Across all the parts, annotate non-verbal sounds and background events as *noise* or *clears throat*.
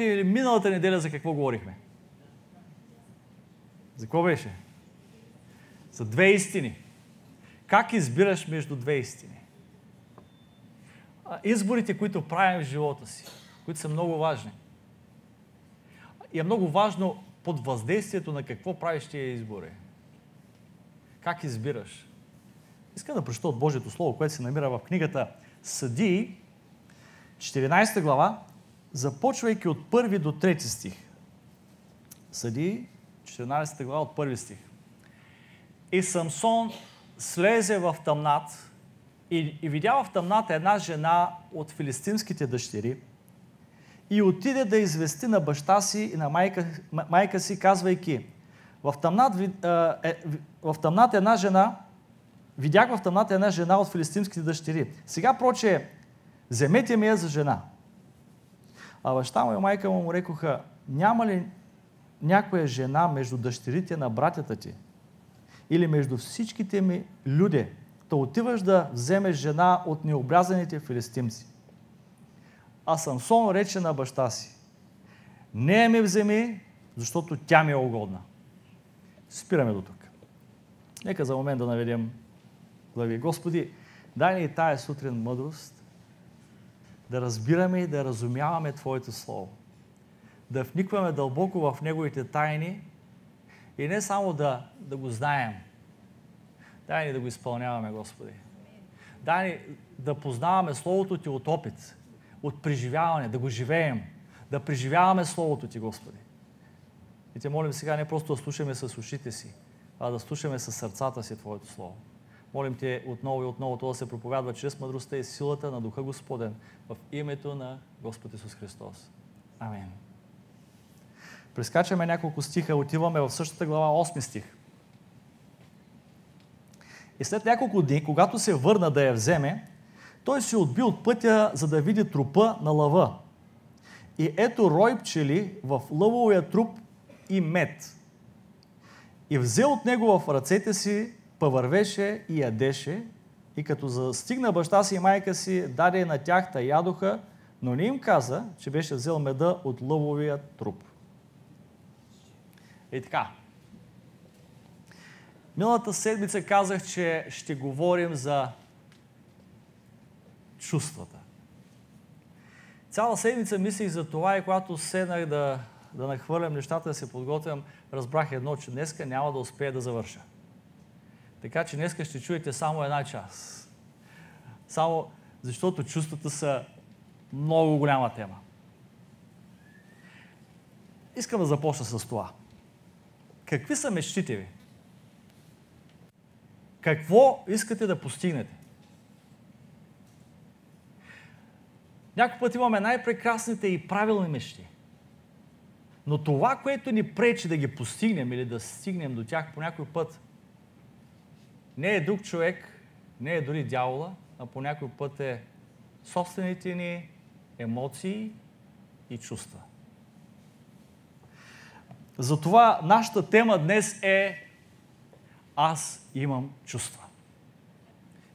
събота или миналата неделя за какво говорихме? За какво беше? За две истини. Как избираш между две истини? Изборите, които правим в живота си, които са много важни. И е много важно под въздействието на какво правиш тия избори. Как избираш? Искам да прочета от Божието Слово, което се намира в книгата Съдии, 14 глава, започвайки от първи до трети стих. Съдии, 14 глава от първи стих. И Самсон слезе в тъмнат и, и видя в тъмната една жена от филистимските дъщери и отиде да извести на баща си и на майка, майка си, казвайки, в тъмнат, е, в тъмната една жена, видях в тъмната една жена от филистимските дъщери. Сега, проче, вземете ми я за жена. А баща му и майка му му рекоха, няма ли някоя жена между дъщерите на братята ти? Или между всичките ми люди? Та отиваш да вземеш жена от необрязаните филистимци. А Самсон рече на баща си, не ми вземи, защото тя ми е угодна. Спираме до тук. Нека за момент да наведем глави. Господи, дай ни тая сутрин мъдрост, да разбираме и да разумяваме Твоето Слово. Да вникваме дълбоко в Неговите тайни и не само да, да го знаем. Дай ни да го изпълняваме, Господи. Дай ни да познаваме Словото Ти от опит, от преживяване, да го живеем, да преживяваме Словото Ти, Господи. И те молим сега не просто да слушаме с ушите си, а да слушаме с сърцата си Твоето Слово. Молим Те отново и отново това да се проповядва чрез мъдростта и силата на Духа Господен в името на Господ Исус Христос. Амин. Прескачаме няколко стиха, отиваме в същата глава, 8 стих. И след няколко дни, когато се върна да я вземе, той се отби от пътя, за да види трупа на лъва. И ето рой пчели в лъвовия труп и мед. И взе от него в ръцете си, повървеше и ядеше, и като застигна баща си и майка си, даде на тях та ядоха, но не им каза, че беше взел меда от лъвовия труп. И така. Миналата седмица казах, че ще говорим за чувствата. Цяла седмица мислих за това и когато седнах да, да нахвърлям нещата, да се подготвям, разбрах едно, че днеска няма да успея да завърша. Така че днеска ще чуете само една част. Само защото чувствата са много голяма тема. Искам да започна с това. Какви са мечтите ви? Какво искате да постигнете? Някой път имаме най-прекрасните и правилни мечти. Но това, което ни пречи да ги постигнем или да стигнем до тях по някой път, не е друг човек, не е дори дявола, а по някой път е собствените ни емоции и чувства. Затова нашата тема днес е Аз имам чувства.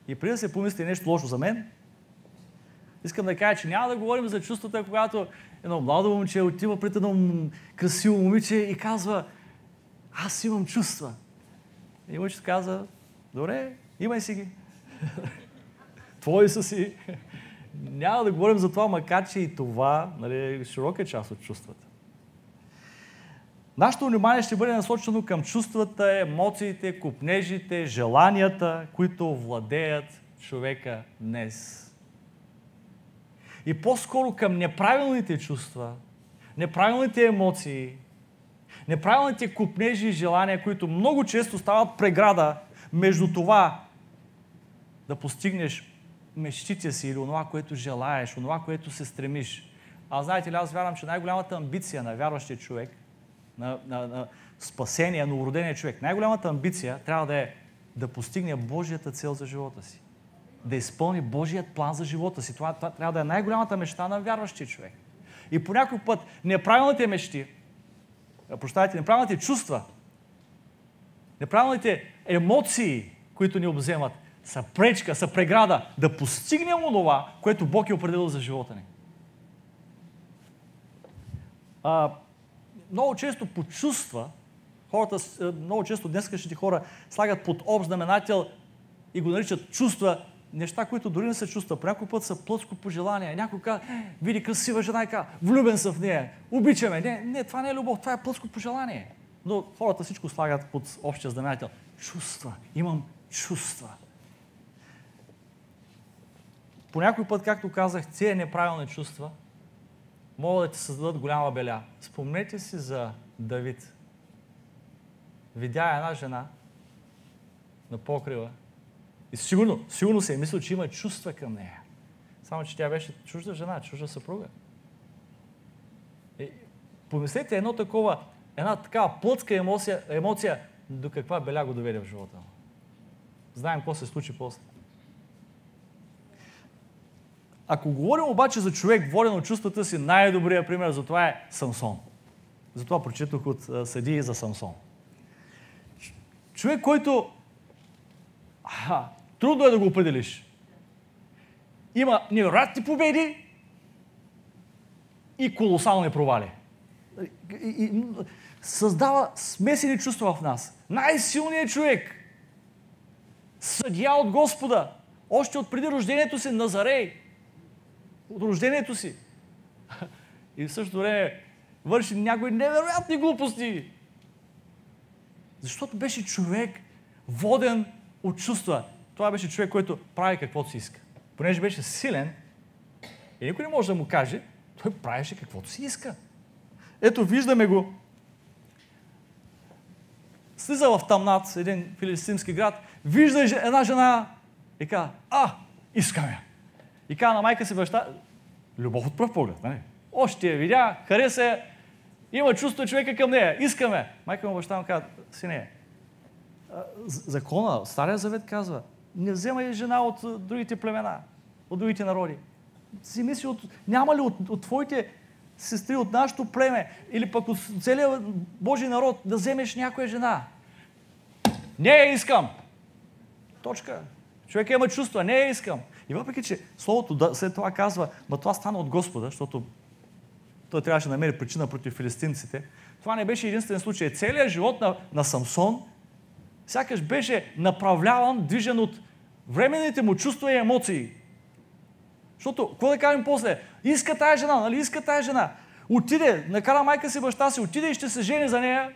И преди да се помисли нещо лошо за мен, искам да кажа, че няма да говорим за чувствата, когато едно младо момче отива пред едно красиво момиче и казва Аз имам чувства. И момичето казва, добре, имай си ги. Твои са си. Няма да говорим за това, макар че и това нали, е широка част от чувствата. Нашето внимание ще бъде насочено към чувствата, емоциите, купнежите, желанията, които владеят човека днес. И по-скоро към неправилните чувства, неправилните емоции, неправилните купнежи и желания, които много често стават преграда между това да постигнеш мечтите си или онова, което желаеш, онова, което се стремиш. А знаете ли, аз вярвам, че най-голямата амбиция на вярващия човек, на, на, на спасение, на уродения човек, най-голямата амбиция трябва да е да постигне Божията цел за живота си. Да изпълни Божият план за живота си. Това, това трябва да е най-голямата мечта на вярващия човек. И по някой път неправилните мечти, прощавайте, неправилните чувства, неправилните емоции, които ни обземат, са пречка, са преграда да постигнем онова, което Бог е определил за живота ни. А, много често почувства, хората, много често днескашните хора слагат под общ знаменател и го наричат чувства, неща, които дори не се чувства. Някой път са плътско пожелание. Някой казва, види красива жена и казва, влюбен съм в нея, обичаме. Не, не, това не е любов, това е плътско пожелание. Но хората всичко слагат под общия знаменател. Чувства. Имам чувства. По някой път, както казах, тези неправилни чувства могат да ти създадат голяма беля. Спомнете си за Давид. Видя една жена на покрива и сигурно, сигурно се е мислил, че има чувства към нея. Само, че тя беше чужда жена, чужда съпруга. И, помислете едно такова, една такава плътска емоция, емоция до каква беля го доведе в живота му. Знаем какво се случи после. Ако говорим обаче за човек, воден от чувствата си, най-добрият пример за това е Самсон. Затова прочетох от съдии за Самсон. Човек, който а, трудно е да го определиш. Има невероятни победи и колосални провали. И, създава смесени чувства в нас. Най-силният човек, съдия от Господа, още от преди рождението си, Назарей, от рождението си. И в същото време върши някои невероятни глупости. Защото беше човек, воден от чувства. Това беше човек, който прави каквото си иска. Понеже беше силен и никой не може да му каже, той правеше каквото си иска. Ето, виждаме го. Слиза в Тамнат, един филистимски град, вижда една жена и казва, а, искаме. И казва на майка си баща, любов от пръв поглед, нали? Още я видя, хареса има чувство човека към нея, искаме. Майка му баща му казва, сине, закона, Стария завет казва, не вземай жена от другите племена, от другите народи. Си мисли, от, няма ли от, от твоите сестри, от нашето племе, или пък от целия Божий народ да вземеш някоя жена? Не я искам! Точка. Човек има чувства, не я искам. И въпреки, че Словото да, след това казва, ма това стана от Господа, защото той трябваше да намери причина против филистинците, това не беше единствен случай. Целият живот на, на Самсон сякаш беше направляван, движен от временните му чувства и емоции. Защото, какво да кажем после? Иска тая жена, нали? Иска тая жена. Отиде, накара майка си, баща си, отиде и ще се жени за нея.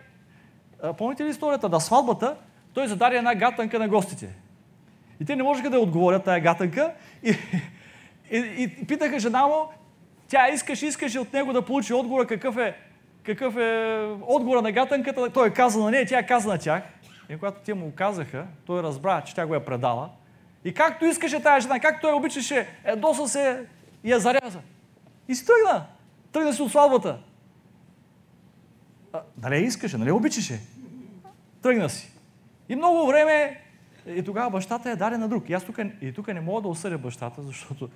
А, помните ли историята? На сватбата той зададе една гатанка на гостите. И те не можеха да отговорят тая гатанка. И, *laughs* и, и питаха жена му, тя искаше, искаше от него да получи отговора какъв е, какъв е отговора на гатанката. Той е казал на нея, тя е каза на тях. И когато те му казаха, той разбра, че тя го е предала. И както искаше тази жена, както той обичаше, едоса се и я заряза. И си тръгна. Тръгна си от сватбата. нали искаше, нали обичаше? Тръгна си. И много време и тогава бащата е даде на друг. И аз тук, и тук не мога да осъдя бащата, защото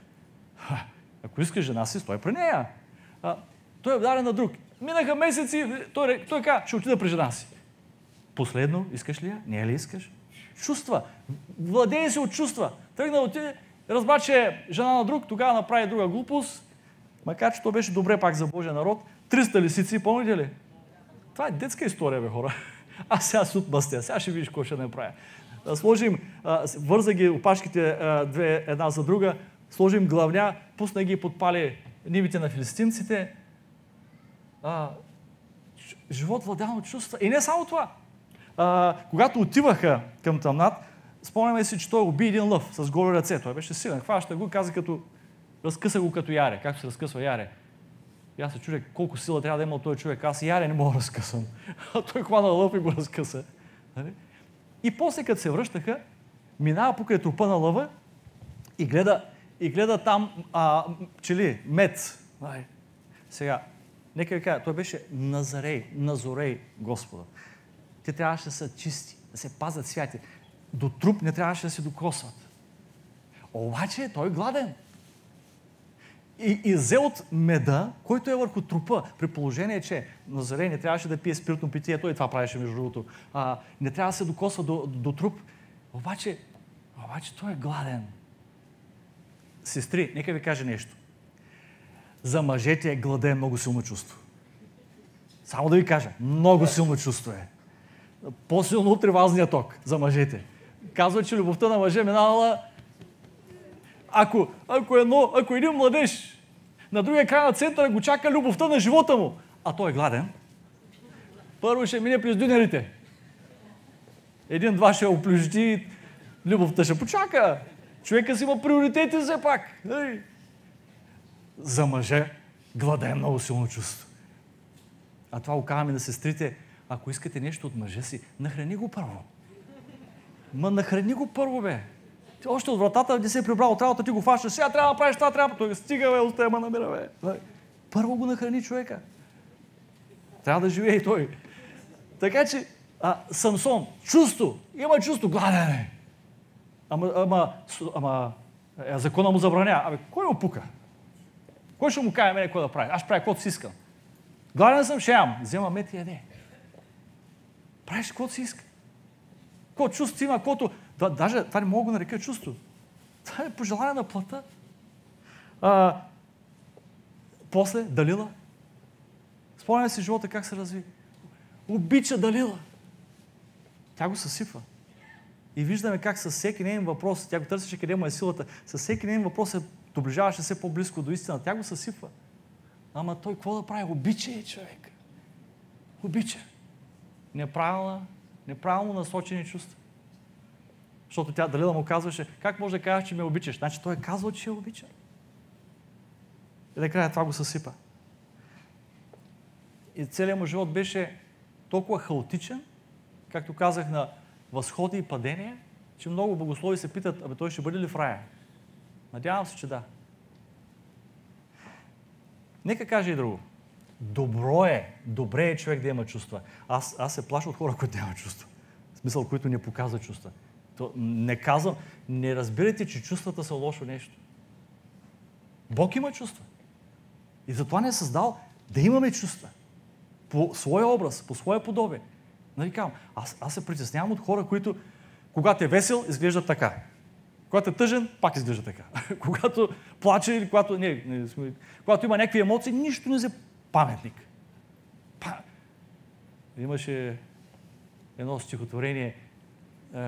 ха, ако иска жена си, стой при нея. А, той е даден на друг. Минаха месеци, той, той каза, ще отида при жена си. Последно, искаш ли я? Не ли искаш? Чувства. Владее се от чувства. Тръгна да отиде, разбра, че жена на друг, тогава направи друга глупост, макар че то беше добре пак за Божия народ. 300 лисици, помните ли? Това е детска история, бе, хора. *laughs* Аз сега се отмъстя, сега ще видиш какво ще направя сложим, върза ги опашките две една за друга, сложим главня, пусна ги и подпали нивите на филистинците. А, живот владяно чувства. И не само това. А, когато отиваха към Тамнат, спомняме си, че той уби един лъв с голи ръце. Той беше силен. Хваща го, каза като разкъса го като яре. Както се разкъсва яре. И аз се чудя колко сила трябва да има този човек. Аз яре не мога да разкъсам. *laughs* А той хвана лъв и го разкъса. Нали? И после, като се връщаха, минава покрай трупа на лъва и гледа, и гледа там а, пчели, мед. Ай. Сега, нека ви кажа, той беше Назарей, Назорей Господа. Те трябваше да са чисти, да се пазят святи. До труп не трябваше да се докосват. Обаче той е гладен. И, и взе от меда, който е върху трупа, при положение, че Назарей не трябваше да пие спиртно питие, той това правеше между другото, а, не трябва да се докосва до, до труп. Обаче, обаче той е гладен. Сестри, нека ви кажа нещо. За мъжете е гладен много силно чувство. Само да ви кажа, много силно чувство е. По-силно от ток за мъжете. Казва, че любовта на мъже минала ако, ако, едно, ако един младеж на другия край на центъра го чака любовта на живота му, а той е гладен, първо ще мине през дюнерите. Един-два ще оплюжди, любовта ще почака. Човека си има приоритети все пак. За мъже глада е много силно чувство. А това го казваме на сестрите, ако искате нещо от мъжа си, нахрани го първо. Ма нахрани го първо, бе. Ти още от вратата не се е прибрал от работа, ти го фащаш, сега трябва да правиш това, трябва. Той стига, бе, оставя ма намира, бе. Първо го нахрани човека. Трябва да живее и той. Така че, а, Самсон, чувство, има чувство, гладен е. Ама, ама, ама е, закона му забраня. Абе, кой му пука? Кой ще му каже мене какво да прави? Аз правя каквото си искам. Гладен съм, ще ям. Взема мет и яде. Правиш каквото си иска. Какво чувство има, каквото... Да, даже това не мога да нарека чувство. Това е пожелание на плата. А, после Далила. Спомняме си живота как се разви. Обича Далила. Тя го съсипва. И виждаме как със всеки нейн въпрос, тя го търсеше къде му е силата, със всеки нейн въпрос се доближаваше все по-близко до истина. Тя го съсипва. Ама той какво да прави? Обича е човек. Обича. Неправилна, неправилно насочени чувства. Защото тя Далила му казваше, как може да кажеш, че ме обичаш? Значи той е казал, че я обича. И накрая това го съсипа. И целият му живот беше толкова хаотичен, както казах на възходи и падения, че много богослови се питат, абе той ще бъде ли в рая? Надявам се, че да. Нека каже и друго. Добро е, добре е човек да има чувства. Аз, аз се плаша от хора, които нямат чувства. В смисъл, които не показват чувства. То, не казвам, не разбирайте, че чувствата са лошо нещо. Бог има чувства. И затова не е създал да имаме чувства. По своя образ, по своя подобие. Нали казвам, аз, аз се притеснявам от хора, които, когато е весел, изглеждат така. Когато е тъжен, пак изглежда така. *laughs* когато плаче или когато, не, не, когато има някакви емоции, нищо не е паметник. Па... Имаше едно стихотворение. Е,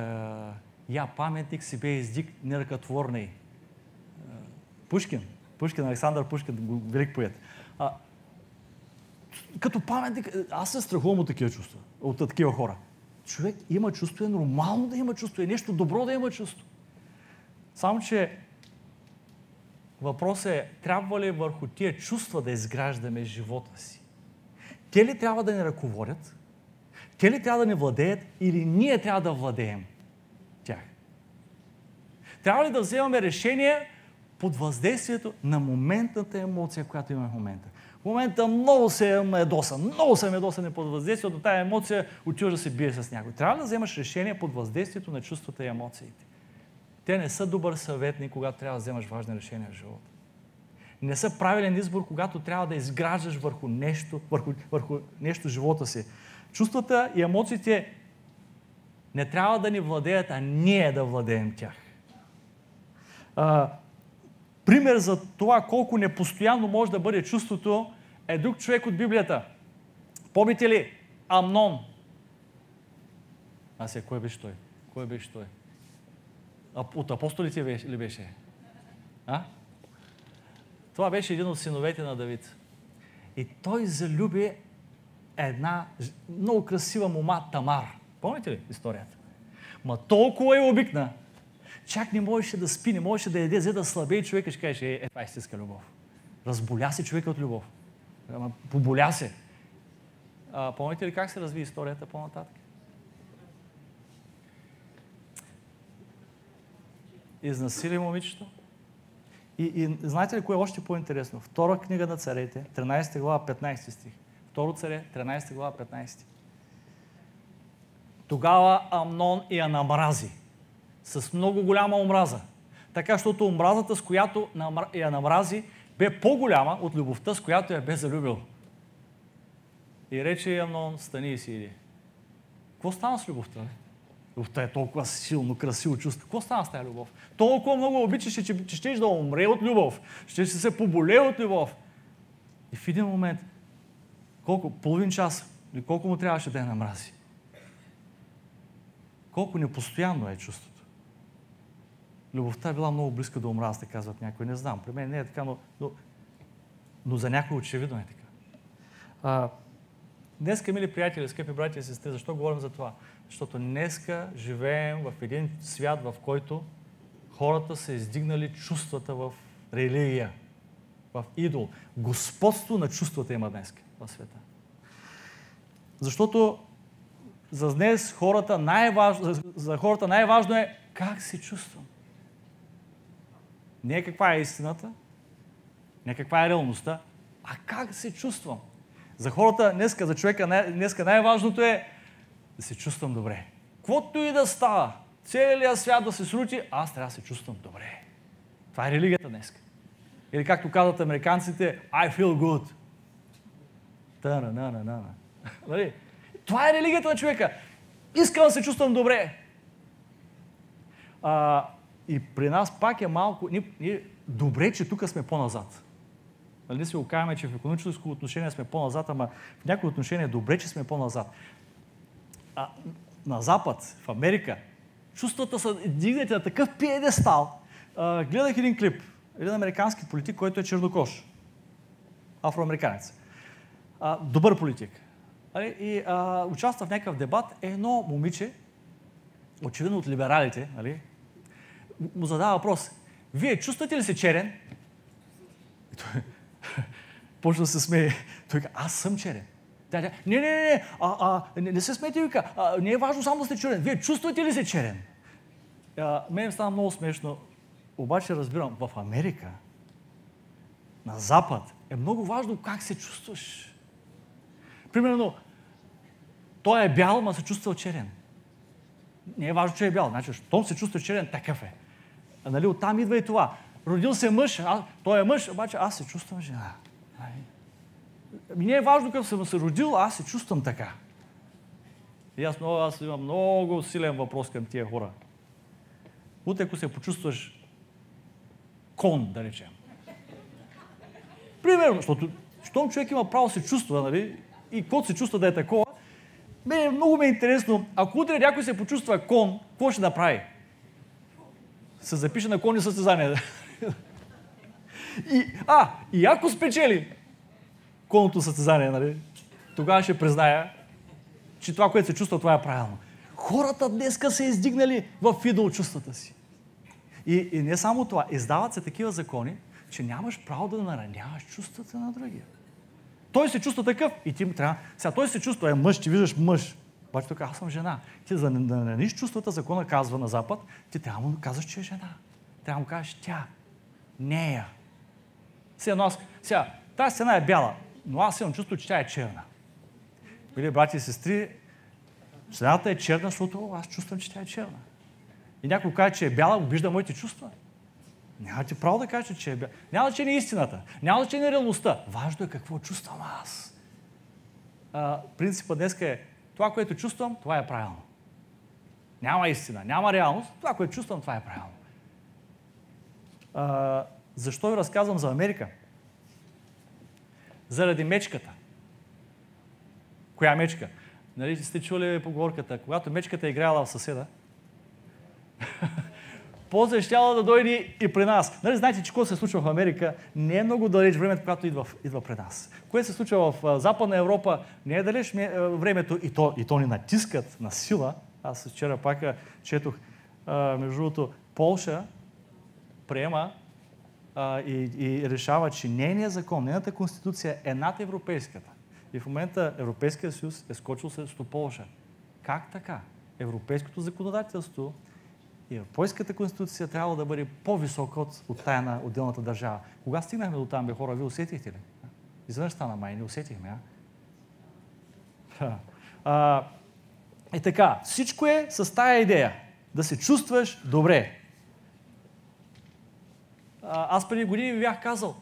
я паметник си бе издик неръкотворный. Е, Пушкин. Пушкин, Александър Пушкин, велик поет. А, като паметник, аз се страхувам от такива чувства, от такива хора. Човек има чувство, е нормално да има чувство, е нещо добро да има чувство. Само, че въпросът е, трябва ли върху тия чувства да изграждаме живота си? Те ли трябва да ни ръководят? Те ли трябва да ни владеят или ние трябва да владеем тях? Трябва ли да вземаме решение под въздействието на моментната емоция, която имаме в момента? В момента много се медоса, много се медоса под въздействието, тази емоция отива да се бие с някой. Трябва да вземаш решение под въздействието на чувствата и емоциите. Те не са добър съветник, когато трябва да вземаш важни решения в живота. Не са правилен избор, когато трябва да изграждаш върху нещо, върху, върху нещо живота си. Чувствата и емоциите не трябва да ни владеят, а ние да владеем тях. А, пример за това колко непостоянно може да бъде чувството е друг човек от Библията. Помните ли Амнон? А сега, кой беше той? Кой беше той? От апостолите ли беше? А? Това беше един от синовете на Давид. И той залюби една много красива мома Тамар. Помните ли историята? Ма толкова е обикна, чак не можеше да спи, не можеше да яде, за да слабее човека, ще каже, е, това е истинска любов. Разболя се човека от любов. Ама поболя се. А, помните ли как се разви историята по-нататък? Изнасили момичето. И, и знаете ли кое е още по-интересно? Втора книга на царете, 13 глава, 15 стих. Второ царе, 13 глава, 15. Тогава Амнон я намрази с много голяма омраза. Така, защото омразата, с която я намрази, бе по-голяма от любовта, с която я бе залюбил. И рече Амнон, стани и си иди. Какво стана с любовта? Любовта е толкова силно, красиво чувство. Какво стана с тази любов? Толкова много обичаше, че, че щеш да умре от любов. Ще се поболее от любов. И в един момент, колко, половин час, или колко му трябваше да я намрази. Колко непостоянно е чувството. Любовта е била много близка до омразата, казват някои. Не знам, при мен не е така, но, но, но за някой очевидно е така. А, днеска, мили приятели, скъпи братя и сестри, защо говорим за това? Защото днеска живеем в един свят, в който хората са издигнали чувствата в религия, в идол. Господство на чувствата има днес в света. Защото за днес хората най-важно, за хората най-важно е как се чувствам. Не каква е истината, не каква е реалността, а как се чувствам. За хората днеска, за човека днеска най-важното е да се чувствам добре. Каквото и да става, целият свят да се срути, аз трябва да се чувствам добре. Това е религията днес. Или както казват американците, I feel good. Та, на, на, на, на. Нали? Това е религията на човека. Искам да се чувствам добре. А, и при нас пак е малко... Ние, ние, добре, че тук сме по-назад. Нали си го казваме, че в економическо отношение сме по-назад, ама в някои отношения добре, че сме по-назад. А, на Запад, в Америка, чувствата са дигнати на такъв пиедестал. А, гледах един клип. Един американски политик, който е чернокош. Афроамериканец. А, добър политик. И а, участва в някакъв дебат. Едно момиче, очевидно от либералите, нали? му задава въпрос. Вие чувствате ли се черен? *laughs* Почва да се смее. Той казва, аз съм черен. Тя, тя, не, не, не, а, а, не, не се смейте, вика. А, не е важно само да сте черен. Вие чувствате ли се черен? А, мен става много смешно. Обаче разбирам, в Америка, на Запад, е много важно как се чувстваш. Примерно, той е бял, ма се чувства черен. Не е важно, че е бял. Значи, щом се чувства черен, такъв е. А, нали, оттам идва и това. Родил се мъж, а, той е мъж, обаче аз се чувствам жена. Ми не е важно как съм се родил, аз се чувствам така. И аз, много, аз имам много силен въпрос към тия хора. Утре, ако се почувстваш кон, да речем. Примерно, защото щом човек има право се чувства, нали, и кот се чувства да е такова, мен много ме е интересно, ако утре някой се почувства кон, какво ще направи? Се запише на конни състезания. *laughs* и, а, и ако спечели конното състезание, нали, тогава ще призная, че това, което се чувства, това е правилно. Хората днеска са издигнали в идол чувствата си. И, и не само това, издават се такива закони, че нямаш право да нараняваш чувствата на другия. Той се чувства такъв и ти му трябва. Сега той се чувства, е мъж, ти виждаш мъж. Обаче тук аз съм жена. Ти за да нараниш чувствата, закона казва на Запад, ти трябва да му казваш, че е жена. Трябва да му кажеш тя, нея. Сега, аз, сега, тази стена е бяла, но аз имам чувство, че тя е черна. Били брати и сестри, стената е черна, защото аз чувствам, че тя е черна. И някой каже, че е бяла, обижда моите чувства. Нямате право да кажете, че е бял. Няма значение истината. Няма значение реалността. Важно е какво чувствам аз. А, принципът днес е това, което чувствам, това е правилно. Няма истина, няма реалност. Това, което чувствам, това е правилно. А, защо ви разказвам за Америка? Заради мечката. Коя мечка? Нали сте чули поговорката? Когато мечката е играла в съседа, *laughs* после ще да дойде и при нас. Нали, знаете, че какво се случва в Америка, не е много далеч времето, когато идва, идва при нас. Кое се случва в Западна Европа, не е далеч времето и то, и то ни натискат на сила. Аз вчера пак четох, между другото, Полша приема а, и, и решава, че нейният закон, нейната конституция е над европейската. И в момента Европейския съюз е скочил срещу Полша. Как така? Европейското законодателство и Европейската конституция трябва да бъде по-висока от, от тая на отделната държава. Кога стигнахме до там, бе хора, вие усетихте ли? Изведнъж стана май, не усетихме, а? а и така, всичко е с тая идея. Да се чувстваш добре. А, аз преди години ви бях казал,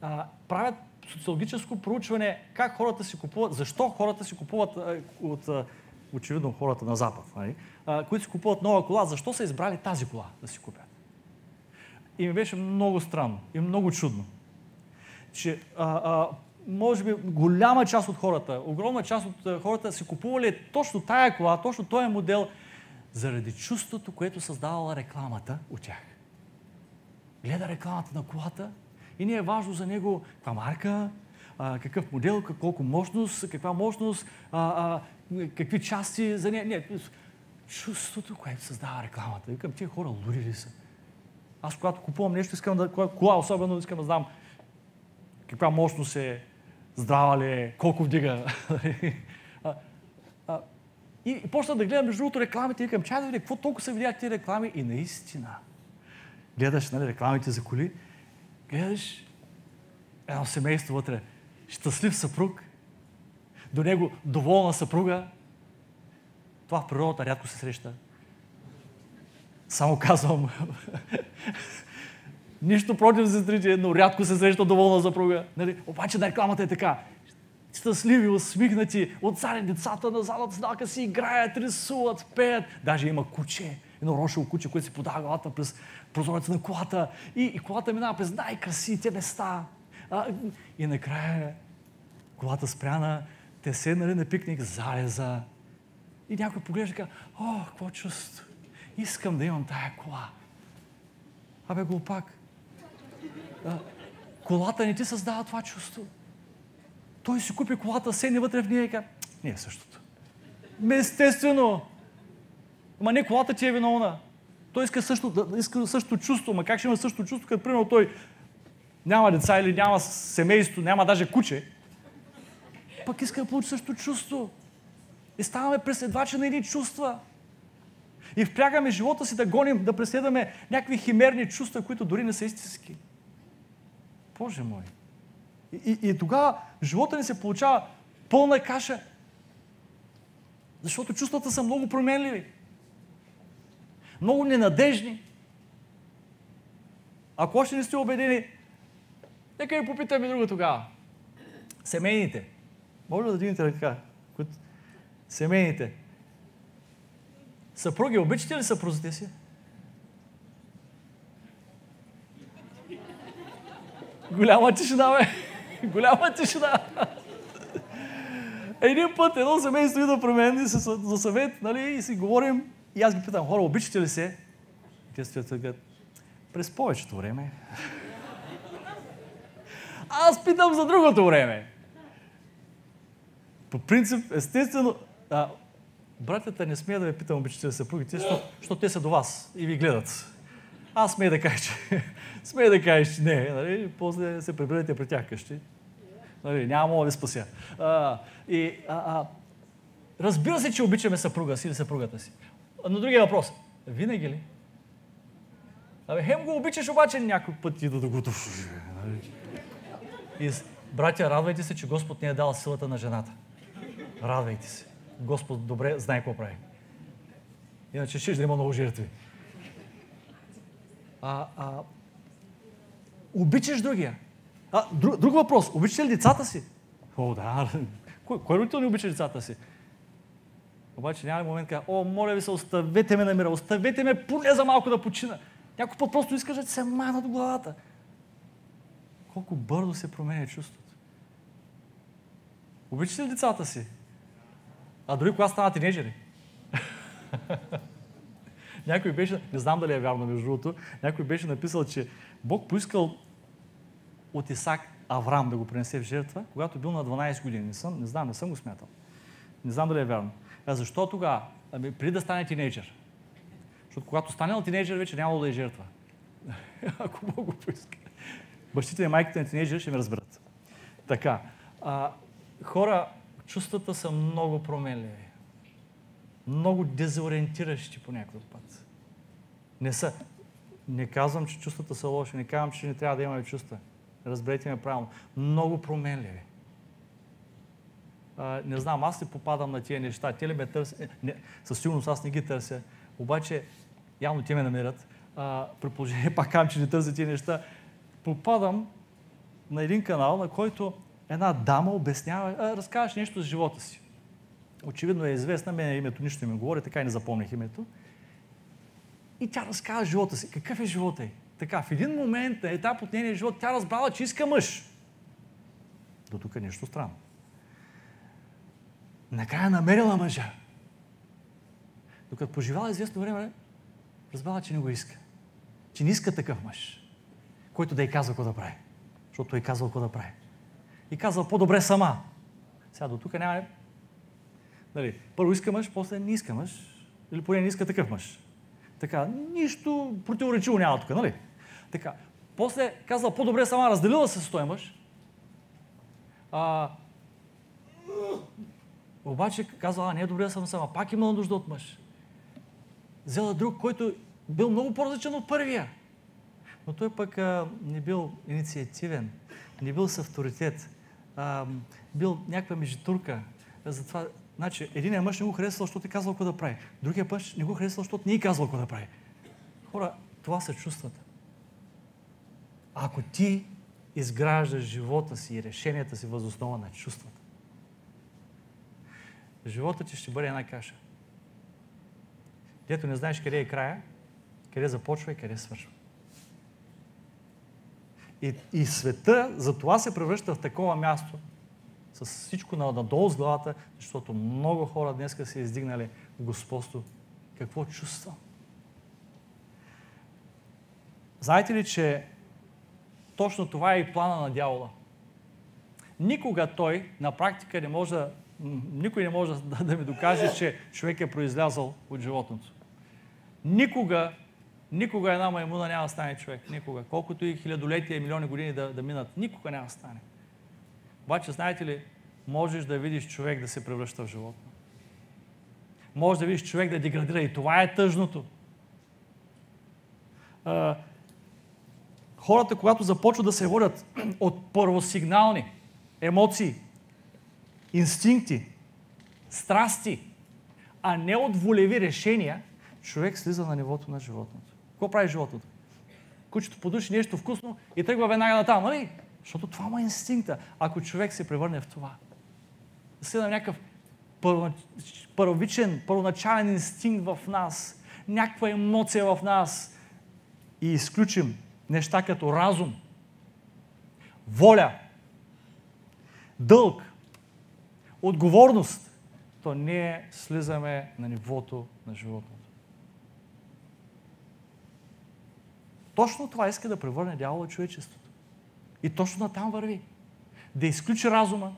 а, правят социологическо проучване как хората си купуват, защо хората си купуват а, от очевидно хората на Запад, нали, а, които си купуват нова кола, защо са избрали тази кола да си купят? И ми беше много странно и много чудно, че а, а, може би голяма част от хората, огромна част от хората си купували точно тая кола, точно този модел, заради чувството, което създавала рекламата от тях. Гледа рекламата на колата и не е важно за него каква марка, а, какъв модел, колко мощност, каква мощност, а, а, какви части за нея. Не, чувството, което създава рекламата. Викам, тия хора луди ли са? Аз когато купувам нещо, искам да, кола особено, искам да знам каква мощност е, здрава ли е, колко вдига. *laughs* и, и почна да гледам между другото рекламите и викам, чай да видя, какво толкова са видяли тези реклами и наистина. Гледаш нали, рекламите за коли, гледаш едно семейство вътре, щастлив съпруг, до него доволна съпруга. Това в природата рядко се среща. Само казвам, *laughs* нищо против сестрите, но рядко се среща доволна съпруга. Нали? Обаче на рекламата е така. Щастливи, усмихнати, отцарен децата на залата знака си играят, рисуват, пеят. Даже има куче, едно рошево куче, което си подава главата през прозореца на колата. И, и колата минава през най-красивите места. А, и накрая колата спряна, те седнали на пикник, залеза. И някой поглежда и казва, о, какво чувство. Искам да имам тая кола. Абе, глупак. А, колата не ти създава това чувство. Той си купи колата, седне вътре в нея и казва, не е същото. Естествено. Ма не колата ти е виновна. Той иска също, иска също чувство. Ма как ще има също чувство, като примерно той няма деца или няма семейство, няма даже куче, пък иска да получи също чувство. И ставаме преследвачи на едни чувства. И впрягаме живота си да гоним, да преследваме някакви химерни чувства, които дори не са истински. Боже мой. И, и, и тогава живота ни се получава пълна каша. Защото чувствата са много променливи. Много ненадежни. Ако още не сте убедени, нека ви попитаме друго тогава. Семейните. Може да дигнете ръка? Семейните. Съпруги, обичате ли съпрузите си? Голяма тишина, бе. Голяма тишина. Един път едно семейство идва при мен за съвет, нали, и си говорим. И аз ги питам, хора, обичате ли се? И те стоят така, през повечето време. Аз питам за другото време. По принцип, естествено, а, братята не смея да ви питам обичате ли съпругите, защото те са до вас и ви гледат. Аз смея да кажа, че, *laughs* смея да кажа, че не, нали? после се приберете при тях къщи. Нали? Няма да ви спася. А, и, а, а, разбира се, че обичаме съпруга си или съпругата си. Но другия въпрос. Винаги ли? Абе, хем го обичаш, обаче някой път и да го? И, братя, радвайте се, че Господ не е дал силата на жената. Радвайте се. Господ добре знае какво прави. Иначе ще да има много жертви. А, а, обичаш другия. А, друг, друг въпрос. Обичаш ли децата си? О, да. Кой, кой родител не обича децата си? Обаче няма момент казва, о, моля ви се, оставете ме на мира, оставете ме поне за малко да почина. Някой път просто искаш да се манат главата. Колко бързо се променя чувството. Обичате ли децата си? А дори кога станат тинейджери. *laughs* някой беше, не знам дали е вярно между другото, някой беше написал, че Бог поискал от Исак Авраам да го принесе в жертва, когато бил на 12 години. Не, съм, не знам, не съм го смятал. Не знам дали е вярно. А защо тогава? Ами, преди да стане тинейджър. Защото когато стане на тинейджър, вече нямало да е жертва. *laughs* Ако Бог го поиска. Бащите и майките на тинейджър ще ме разберат. Така. А, хора, чувствата са много променливи. Много дезориентиращи по някой път. Не са. Не казвам, че чувствата са лоши, не казвам, че не трябва да имаме чувства. Разберете ме правилно. Много променливи. Не знам, аз не попадам на тия неща. Те ли ме търсят? Не, със сигурност аз не ги търся. Обаче, явно те ме намерят. А, при положение, *laughs* пак казвам, че не търся тия неща. Попадам на един канал, на който една дама обяснява, разказваш нещо за живота си. Очевидно е известна, мен името нищо не ми говори, така и не запомних името. И тя разказва живота си. Какъв е живота й? Така, в един момент на етап от нейния живот тя разбрала, че иска мъж. До тук е нещо странно. Накрая намерила мъжа. Докато поживяла известно време, разбрала, че не го иска. Че не иска такъв мъж, който да й казва какво да прави. Защото е казал какво да прави. И казал по-добре сама. Сега до тук няма... Нали, първо иска мъж, после не иска мъж. Или поне не иска такъв мъж. Така, нищо противоречиво няма тук, нали? Така, после казала по-добре сама, разделила се с този мъж. А, обаче казала, не е добре да съм сама, пак имала нужда от мъж. Взела друг, който бил много по-различен от първия. Но той пък а, не бил инициативен, не бил с авторитет, а, бил някаква межитурка. Затова, значи, един мъж не го харесал, защото е казал какво да прави. Другия мъж не го харесал, защото не е казал какво да прави. Хора, това са чувствата. Ако ти изграждаш живота си и решенията си възоснова на чувствата, живота ти ще бъде една каша. Дето не знаеш къде е края, къде започва и къде свършва. И, и света за това се превръща в такова място, с всичко надолу с главата, защото много хора днес са издигнали господство. Какво чувства? Знаете ли, че точно това е и плана на дявола? Никога той на практика не може, никой не може да, да ми докаже, че човек е произлязал от животното. Никога Никога една маймуна няма да стане човек. Никога. Колкото и хилядолетия и милиони години да, да минат, никога няма да стане. Обаче, знаете ли, можеш да видиш човек да се превръща в животно. Може да видиш човек да деградира и това е тъжното. А, хората, когато започват да се водят от първосигнални емоции, инстинкти, страсти, а не от волеви решения, човек слиза на нивото на животното. Какво прави животното? Кучето подуши нещо вкусно и тръгва веднага на там, нали? Защото това му е инстинкта. Ако човек се превърне в това, се някакъв първичен, първоначален инстинкт в нас, някаква емоция в нас и изключим неща като разум, воля, дълг, отговорност, то ние слизаме на нивото на живота. Точно това иска да превърне дявола човечеството. И точно на там върви. Да изключи разума,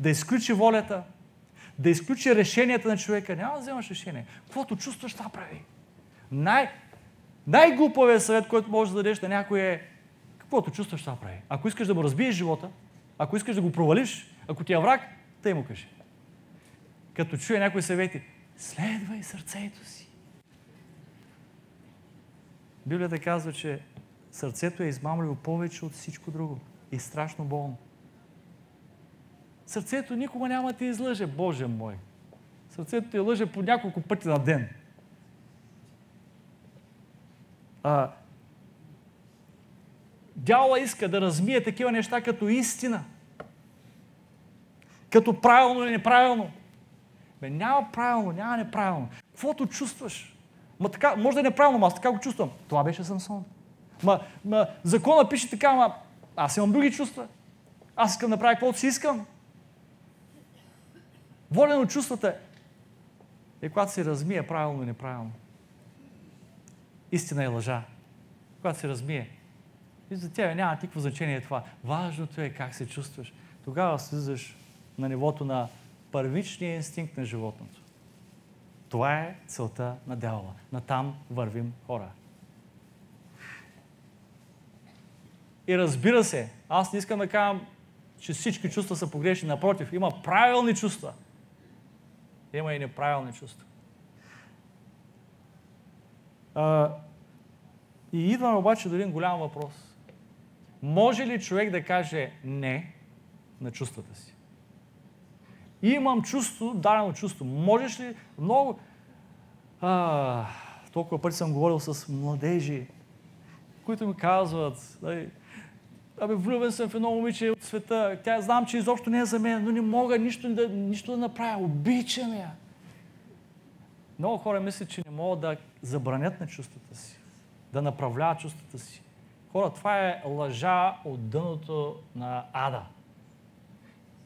да изключи волята, да изключи решенията на човека. Няма да вземаш решение. Каквото чувстваш, това прави. Най- най-глупавият съвет, който можеш да дадеш на някой е каквото чувстваш, това прави. Ако искаш да му разбиеш живота, ако искаш да го провалиш, ако ти е враг, тъй му кажи. Като чуе някой съвети, следвай сърцето си. Библията казва, че сърцето е измамливо повече от всичко друго и страшно болно. Сърцето никога няма да ти излъже, Боже мой. Сърцето ти лъже по няколко пъти на ден. А, дявола иска да размие такива неща като истина. Като правилно или неправилно. Бе, няма правилно, няма неправилно. Каквото чувстваш, Ма така, може да е неправилно, аз така го чувствам. Това беше Самсон. Ма, ма закона пише така, ма аз имам други чувства. Аз искам да правя каквото си искам. Волено чувствата е когато се размие правилно и неправилно. Истина е лъжа. Когато се размие. И за тебе няма никакво значение това. Важното е как се чувстваш. Тогава слизаш на нивото на първичния инстинкт на животното. Това е целта на дявола. На там вървим хора. И разбира се, аз не искам да кажам, че всички чувства са погрешни. Напротив, има правилни чувства. Има и неправилни чувства. А, и идваме обаче до един голям въпрос. Може ли човек да каже не на чувствата си? Имам чувство, дадено чувство. Можеш ли много... А, толкова пъти съм говорил с младежи, които ми казват, дай, Абе, влюбен съм в едно момиче от света. Тя знам, че изобщо не е за мен, но не мога нищо да, нищо да направя. Обичам я. Много хора мислят, че не могат да забранят на чувствата си, да направляват чувствата си. Хора, това е лъжа от дъното на ада.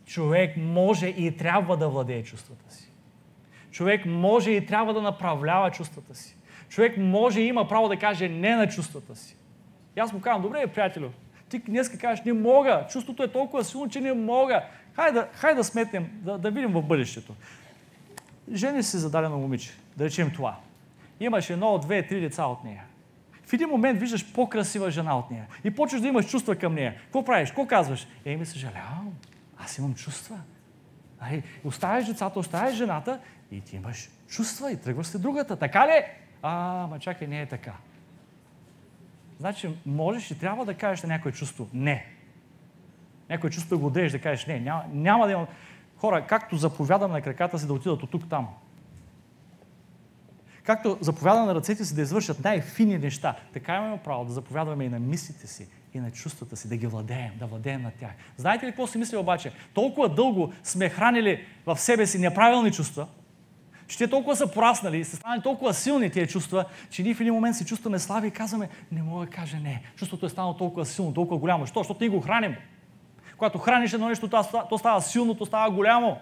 Човек може и трябва да владее чувствата си. Човек може и трябва да направлява чувствата си. Човек може и има право да каже не на чувствата си. И аз му казвам, добре, приятелю, ти днес кажеш, не мога, чувството е толкова силно, че не мога. Хайде да, хай да сметнем, да, да видим в бъдещето. Жени си зададено момиче, да речем това. Имаш едно, две, три деца от нея. В един момент виждаш по-красива жена от нея и почваш да имаш чувства към нея. Какво правиш? Какво казваш? Ей, ми съжалявам. Аз имам чувства. Ай, оставяш децата, оставяш жената и ти имаш чувства и тръгваш се другата. Така ли? А, ма чакай, не е така. Значи можеш и трябва да кажеш на някое чувство не. Някое чувство го одееш да кажеш не. Няма, няма да имам... Хора, както заповядам на краката си да отидат от тук там. Както заповядам на ръцете си да извършат най-фини неща, така имаме право да заповядваме и на мислите си, и на чувствата си, да ги владеем, да владеем на тях. Знаете ли какво си мисля обаче? Толкова дълго сме хранили в себе си неправилни чувства, че те толкова са пораснали и са станали толкова силни тези чувства, че ние в един момент си чувстваме слави и казваме, не мога да кажа не. Чувството е станало толкова силно, толкова голямо. Що? Защото ние го храним. Когато храниш едно нещо, то става силно, то става голямо.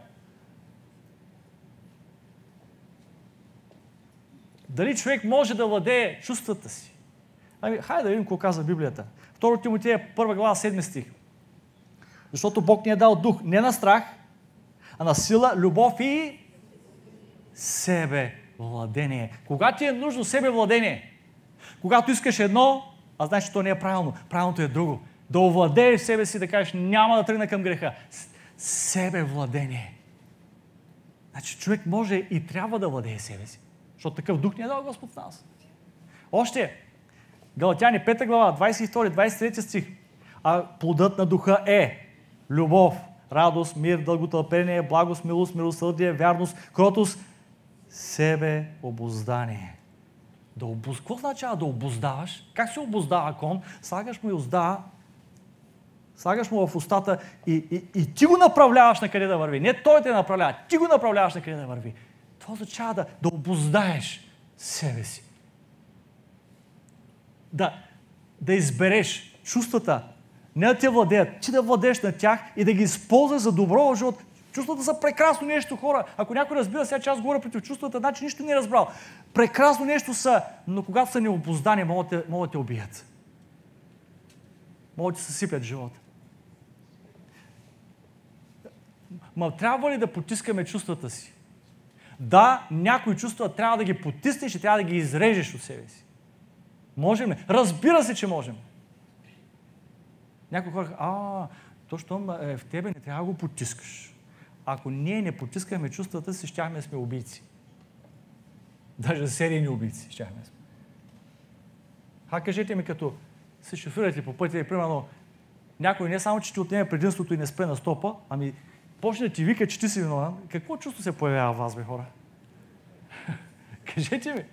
Дали човек може да владее чувствата си? Ами, хайде да видим какво казва Библията. 2 Тимотея, 1 глава, 7 стих. Защото Бог ни е дал дух не на страх, а на сила, любов и себе владение. Кога ти е нужно себе владение? Когато искаш едно, а знаеш, че то не е правилно. Правилното е друго. Да овладееш себе си, да кажеш, няма да тръгна към греха. Себе владение. Значи човек може и трябва да владее себе си. Защото такъв дух ни е дал Господ в нас. Още, Галатяни 5 глава, 22-23 стих. А плодът на духа е любов, радост, мир, дълготълпение, благост, милост, милосърдие, вярност, кротост, себе обоздание. Да обуз... Какво означава да обоздаваш? Как се обоздава кон? Слагаш му и узда, слагаш му в устата и, и, и ти го направляваш на къде да върви. Не той те направлява, ти го направляваш на къде да върви. Това означава да, да обоздаеш себе си. Да, да избереш чувствата, не да те владеят, ти да владееш на тях и да ги използваш за добро в живот. Чувствата са прекрасно нещо, хора. Ако някой разбира сега, че аз говоря против чувствата, значи нищо не е разбрал. Прекрасно нещо са, но когато са необоздани, могат, да, да те убият. Могат да се сипят живота. Ма трябва ли да потискаме чувствата си? Да, някои чувства трябва да ги потиснеш и трябва да ги изрежеш от себе си. Можем ли? Разбира се, че можем. Някои хора, а, то, що е в тебе, не трябва да го потискаш. Ако ние не потискаме чувствата си, щяхме да сме убийци. Даже серийни убийци щяхме да сме. А кажете ми, като се шофирате по пътя и примерно някой не само, че ти отнеме предимството и не спре на стопа, ами почне да ти вика, че ти си виновен, какво чувство се появява в вас, бе, хора? *laughs* Кажете ми.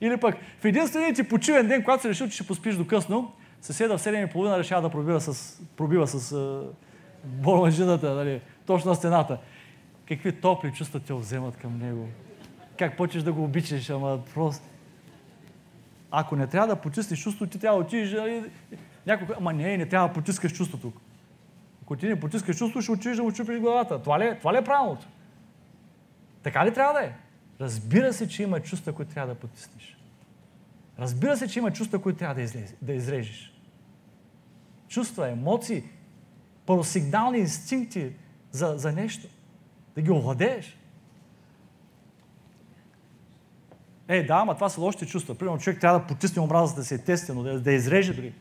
Или пък в единствения ти почивен ден, когато си решил, че ще поспиш до късно, съседа в 7.30 решава да пробива с, пробива с борланжината, нали, точно на стената. Какви топли чувства те вземат към него. Как почеш да го обичаш, ама просто... Ако не трябва да почистиш чувството, ти трябва да отидеш... Нали. Ама не, не трябва да потискаш чувството. Ако ти не потискаш чувство, ще отидеш да му чупиш главата. Това ли, е, това ли е правилното? Така ли трябва да е? Разбира се, че има чувства, които трябва да потиснеш. Разбира се, че има чувства, които трябва да, излез, да изрежеш. Чувства, емоции, първосигнални инстинкти за, за нещо. Да ги овладееш. Е, да, ама това са лошите чувства. Примерно човек трябва да потисне омразата да се е но да, да изреже дори.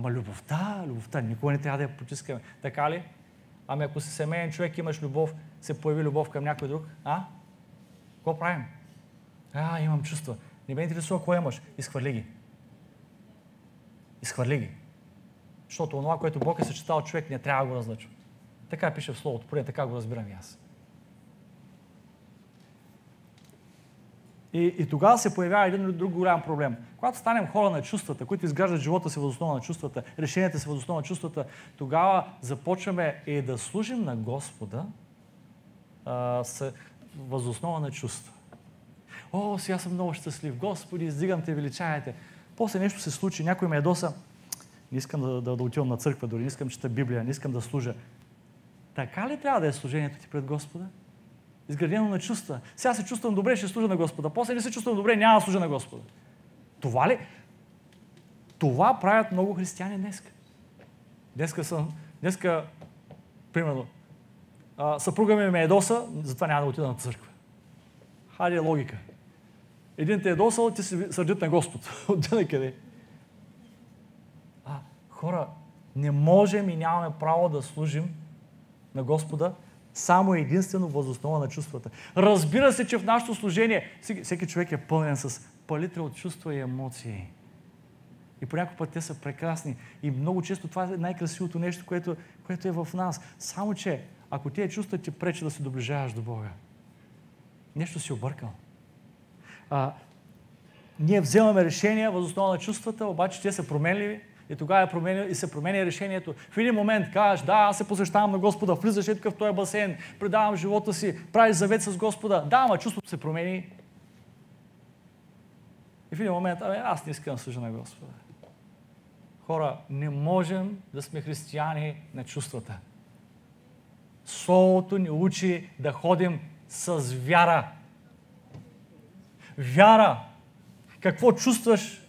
Ама любовта, любовта, никога не трябва да я потискаме. Така ли? Ами ако си семейен човек, имаш любов, се появи любов към някой друг, а? Какво правим? А, имам чувства. Не ме интересува кое имаш. Изхвърли ги. Изхвърли ги. Защото това, което Бог е съчетал човек, не трябва да го разлъчва. Така пише в Словото, поне така го разбирам и аз. И, и тогава се появява един друг голям проблем. Когато станем хора на чувствата, които изграждат живота си възоснова на чувствата, решенията си възоснова на чувствата, тогава започваме и да служим на Господа а, възоснова на чувства. О, сега съм много щастлив. Господи, издигам те, величаете. После нещо се случи, някой ме ядоса. Не искам да, да, да отивам на църква, дори не искам да чета Библия, не искам да служа. Така ли трябва да е служението ти пред Господа? Изградено на чувства. Сега се чувствам добре, ще служа на Господа. После не се чувствам добре, няма да служа на Господа. Това ли? Това правят много християни днес. Днеска съм, днеска, примерно, съпруга ми ме едоса, затова няма да отида на църква. Хайде логика. Един те е досъл, ти се сърдят на Господ. *laughs* От къде? А, хора, не можем и нямаме право да служим на Господа само единствено възоснова на чувствата. Разбира се, че в нашето служение всеки човек е пълнен с палитра от чувства и емоции. И по някакъв път те са прекрасни. И много често това е най-красивото нещо, което, което е в нас. Само, че ако тия чувства ти пречи да се доближаваш до Бога, нещо си объркал. А, ние вземаме решения въз на чувствата, обаче те са променливи и тогава е променя, и се променя решението. В един момент кажеш, да, аз се посещавам на Господа, влизаш е в този басейн, предавам живота си, правиш завет с Господа. Да, ама чувството се промени. И в един момент, абе, аз не искам да служа на Господа. Хора, не можем да сме християни на чувствата. Словото ни учи да ходим с вяра. Вяра. Какво чувстваш?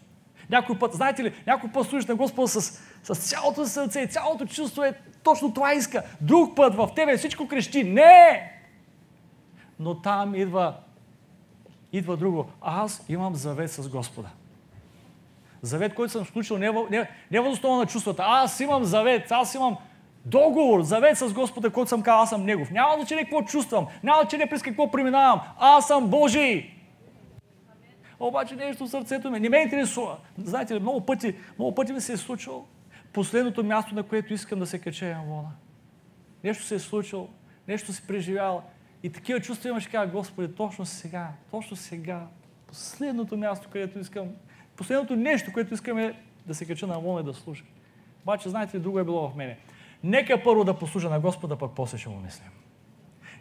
Някой път, знаете ли, някой път служиш на Господа с, с цялото сърце цялото чувство е точно това иска. Друг път в тебе всичко крещи. Не! Но там идва, идва друго. Аз имам завет с Господа. Завет, който съм сключил не, не, не въз основа на чувствата. Аз имам завет, аз имам договор, завет с Господа, който съм казал, аз съм Негов. Няма значение какво чувствам, няма значение през какво преминавам. Аз съм Божий. Обаче нещо в сърцето ми не ме интересува. Знаете ли, много пъти, много пъти ми се е случило последното място, на което искам да се кача Амвона. Нещо се е случило, нещо си преживял. И такива чувства имаш, казва, Господи, точно сега, точно сега, последното място, където искам, последното нещо, което искам е да се кача на Амвона и да служа. Обаче, знаете ли, друго е било в мене. Нека първо да послужа на Господа, пък после ще му мислим.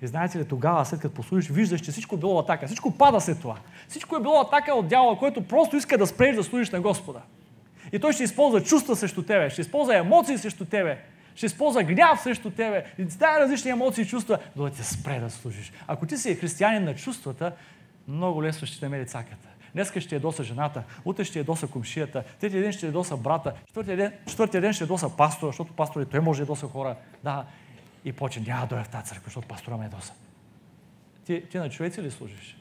И знаете ли, тогава, след като послужиш, виждаш, че всичко е било атака. Всичко пада след това. Всичко е било атака от дявола, който просто иска да спреш да служиш на Господа. И той ще използва чувства срещу тебе, ще използва емоции срещу тебе, ще използва гняв срещу тебе. И тази различни емоции и чувства, да те спре да служиш. Ако ти си християнин на чувствата, много лесно ще намери цаката. Днеска ще ядоса жената, утре ще ядоса комшията, третия ден ще ядоса брата, четвъртия ден, четвъртия ден ще ядоса пастора, защото пастора той може да ядоса хора. Да, и почне, няма да дойде в тази църква, защото пастора ме ядоса. Ти, ти на човеци ли служиш?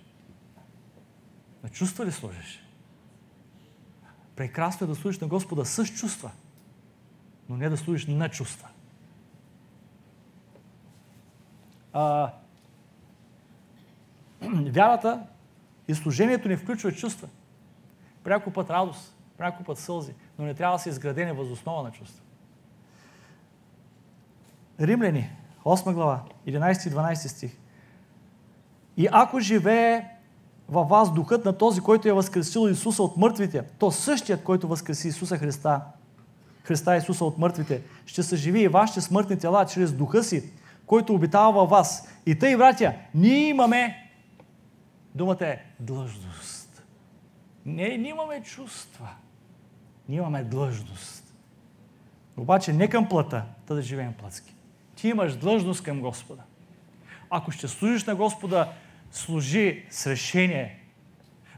На чувства ли служиш? Прекрасно е да служиш на Господа с чувства, но не да служиш на чувства. А, *clears throat* вярата и служението ни включва чувства. Пряко път радост, пряко път сълзи, но не трябва да са изградени въз основа на чувства. Римляни, 8 глава, 11 и 12 стих. И ако живее във вас духът на този, който е възкресил Исуса от мъртвите, то същият, който възкреси Исуса Христа, Христа Исуса от мъртвите, ще съживи и вашите смъртни тела чрез духа си, който обитава във вас. И тъй, братя, ние имаме, думата е длъжност. Не, ние имаме чувства. Ние имаме длъжност. Обаче не към плата, да живеем плътски. Ти имаш длъжност към Господа. Ако ще служиш на Господа, служи с решение.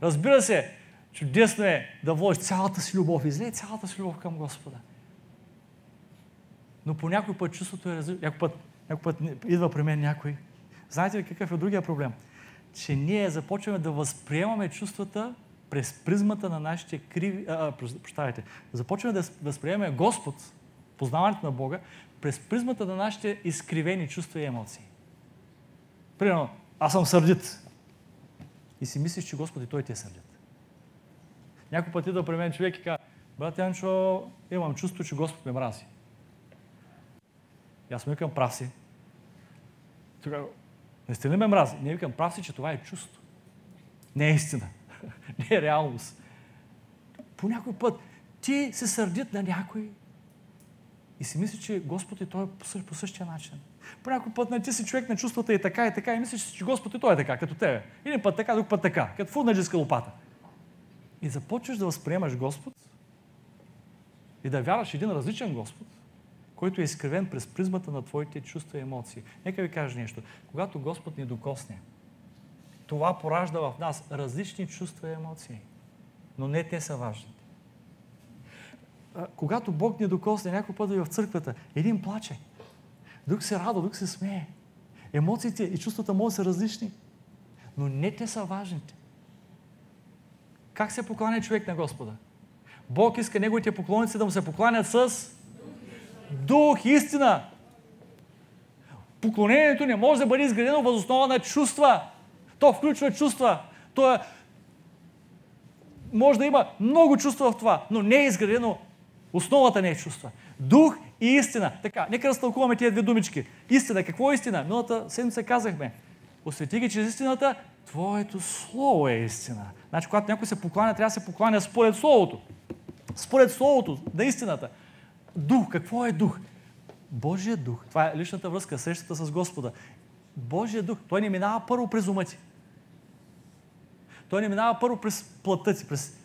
Разбира се, чудесно е да вложиш цялата си любов, излей цялата си любов към Господа. Но по някой път чувството е различно. Някой път, някой път идва при мен някой. Знаете ли какъв е другия проблем? Че ние започваме да възприемаме чувствата през призмата на нашите криви... А, прощавайте. Започваме да възприемаме Господ, познаването на Бога, през призмата на нашите изкривени чувства и емоции. Примерно, аз съм сърдит. И си мислиш, че Господ и Той ти е сърдит. Някой път идва при мен човек и казва, брат Янчо, имам чувство, че Господ ме мрази. И аз му викам, прав. Тогава, не сте ли ме мрази? Не викам, прав си, че това е чувство. Не е истина. *laughs* не е реалност. По някой път ти се сърдит на някой и си мисли, че Господ и Той е по същия начин. По някой път не ти си човек на чувствата и така и така и мислиш, че Господ и Той е така, като тебе. Един път така, друг път така, като фурнаджиска лопата. И започваш да възприемаш Господ и да вярваш един различен Господ, който е изкривен през призмата на твоите чувства и емоции. Нека ви кажа нещо. Когато Господ ни докосне, това поражда в нас различни чувства и емоции. Но не те са важни. Когато Бог ни докосне някой път и в църквата, един плаче, друг се радва, друг се смее. Емоциите и чувствата могат да са различни, но не те са важните. Как се покланя човек на Господа? Бог иска неговите поклонници да му се покланят с дух, истина. Поклонението не може да бъде изградено въз основа на чувства. То включва чувства. То е... Може да има много чувства в това, но не е изградено. Основата не е чувства. Дух и истина. Така, нека разтълкуваме тези две думички. Истина. Какво е истина? Миналата седмица казахме. Освети ги чрез истината, Твоето Слово е истина. Значи, когато някой се покланя, трябва да се покланя според Словото. Според Словото, на истината. Дух. Какво е дух? Божия дух. Това е личната връзка, срещата с Господа. Божия дух. Той не минава първо през ума ти. Той не минава първо през плътта ти, през,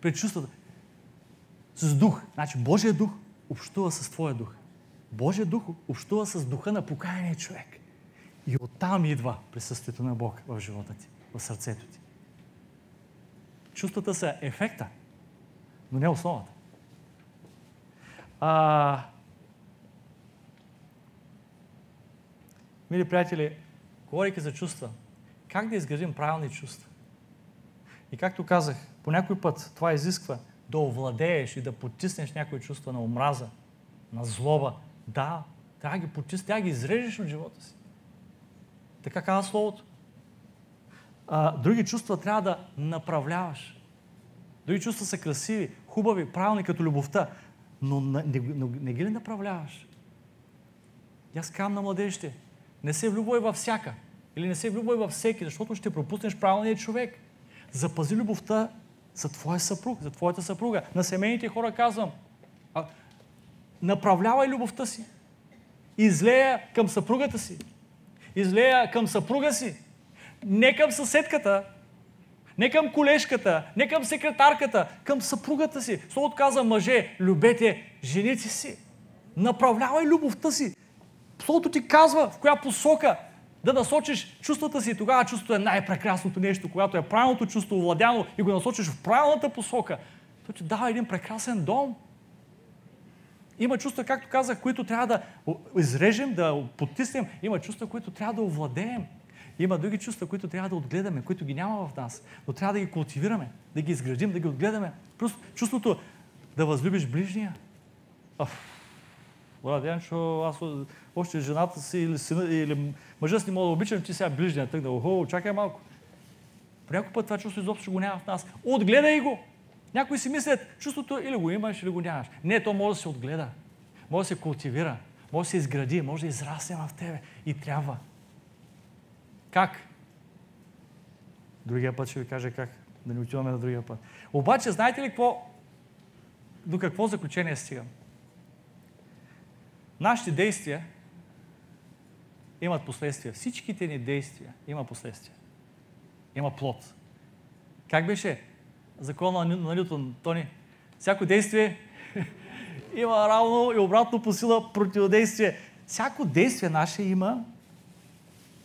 през чувствата. С дух. Значи Божия дух общува с твоя дух. Божия дух общува с духа на покаяния човек. И оттам идва присъствието на Бог в живота ти, в сърцето ти. Чувствата са ефекта, но не основата. А... Мили приятели, говорейки за чувства, как да изградим правилни чувства? И както казах, по някой път това изисква да овладееш и да потиснеш някои чувства на омраза, на злоба. Да, трябва да ги потиснеш, трябва да ги изрежеш от живота си. Така казва Словото. А, други чувства трябва да направляваш. Други чувства са красиви, хубави, правилни като любовта, но не, не, не, ги ли направляваш? И аз казвам на младежите, не се влюбвай във всяка. Или не се влюбвай във всеки, защото ще пропуснеш правилния човек. Запази любовта за твоя съпруг, за твоята съпруга. На семейните хора казвам, а, направлявай любовта си. Излея към съпругата си излея към съпруга си, не към съседката, не към колежката, не към секретарката, към съпругата си. Словото каза мъже, любете женици си. Направлявай любовта си. Словото ти казва в коя посока да насочиш чувствата си. Тогава чувството е най-прекрасното нещо, когато е правилното чувство овладяно и го насочиш в правилната посока. То ти дава един прекрасен дом. Има чувства, както казах, които трябва да изрежем, да потиснем. Има чувства, които трябва да овладеем. Има други чувства, които трябва да отгледаме, които ги няма в нас. Но трябва да ги култивираме, да ги изградим, да ги отгледаме. Просто чувството да възлюбиш ближния. Денчо, аз още жената си или, сина, или мъжа си не мога да обичам, ти сега ближния тъгна. Охо, чакай малко. По някой път това чувство изобщо го няма в нас. Отгледай го! Някои си мислят, чувството или го имаш, или го нямаш. Не, то може да се отгледа. Може да се култивира. Може да се изгради. Може да израсне в тебе. И трябва. Как? Другия път ще ви кажа как. Да не отиваме на другия път. Обаче, знаете ли какво? До какво заключение стигам? Нашите действия имат последствия. Всичките ни действия има последствия. Има плод. Как беше? закона на Нютон, Тони. Всяко действие *laughs* има равно и обратно по сила противодействие. Всяко действие наше има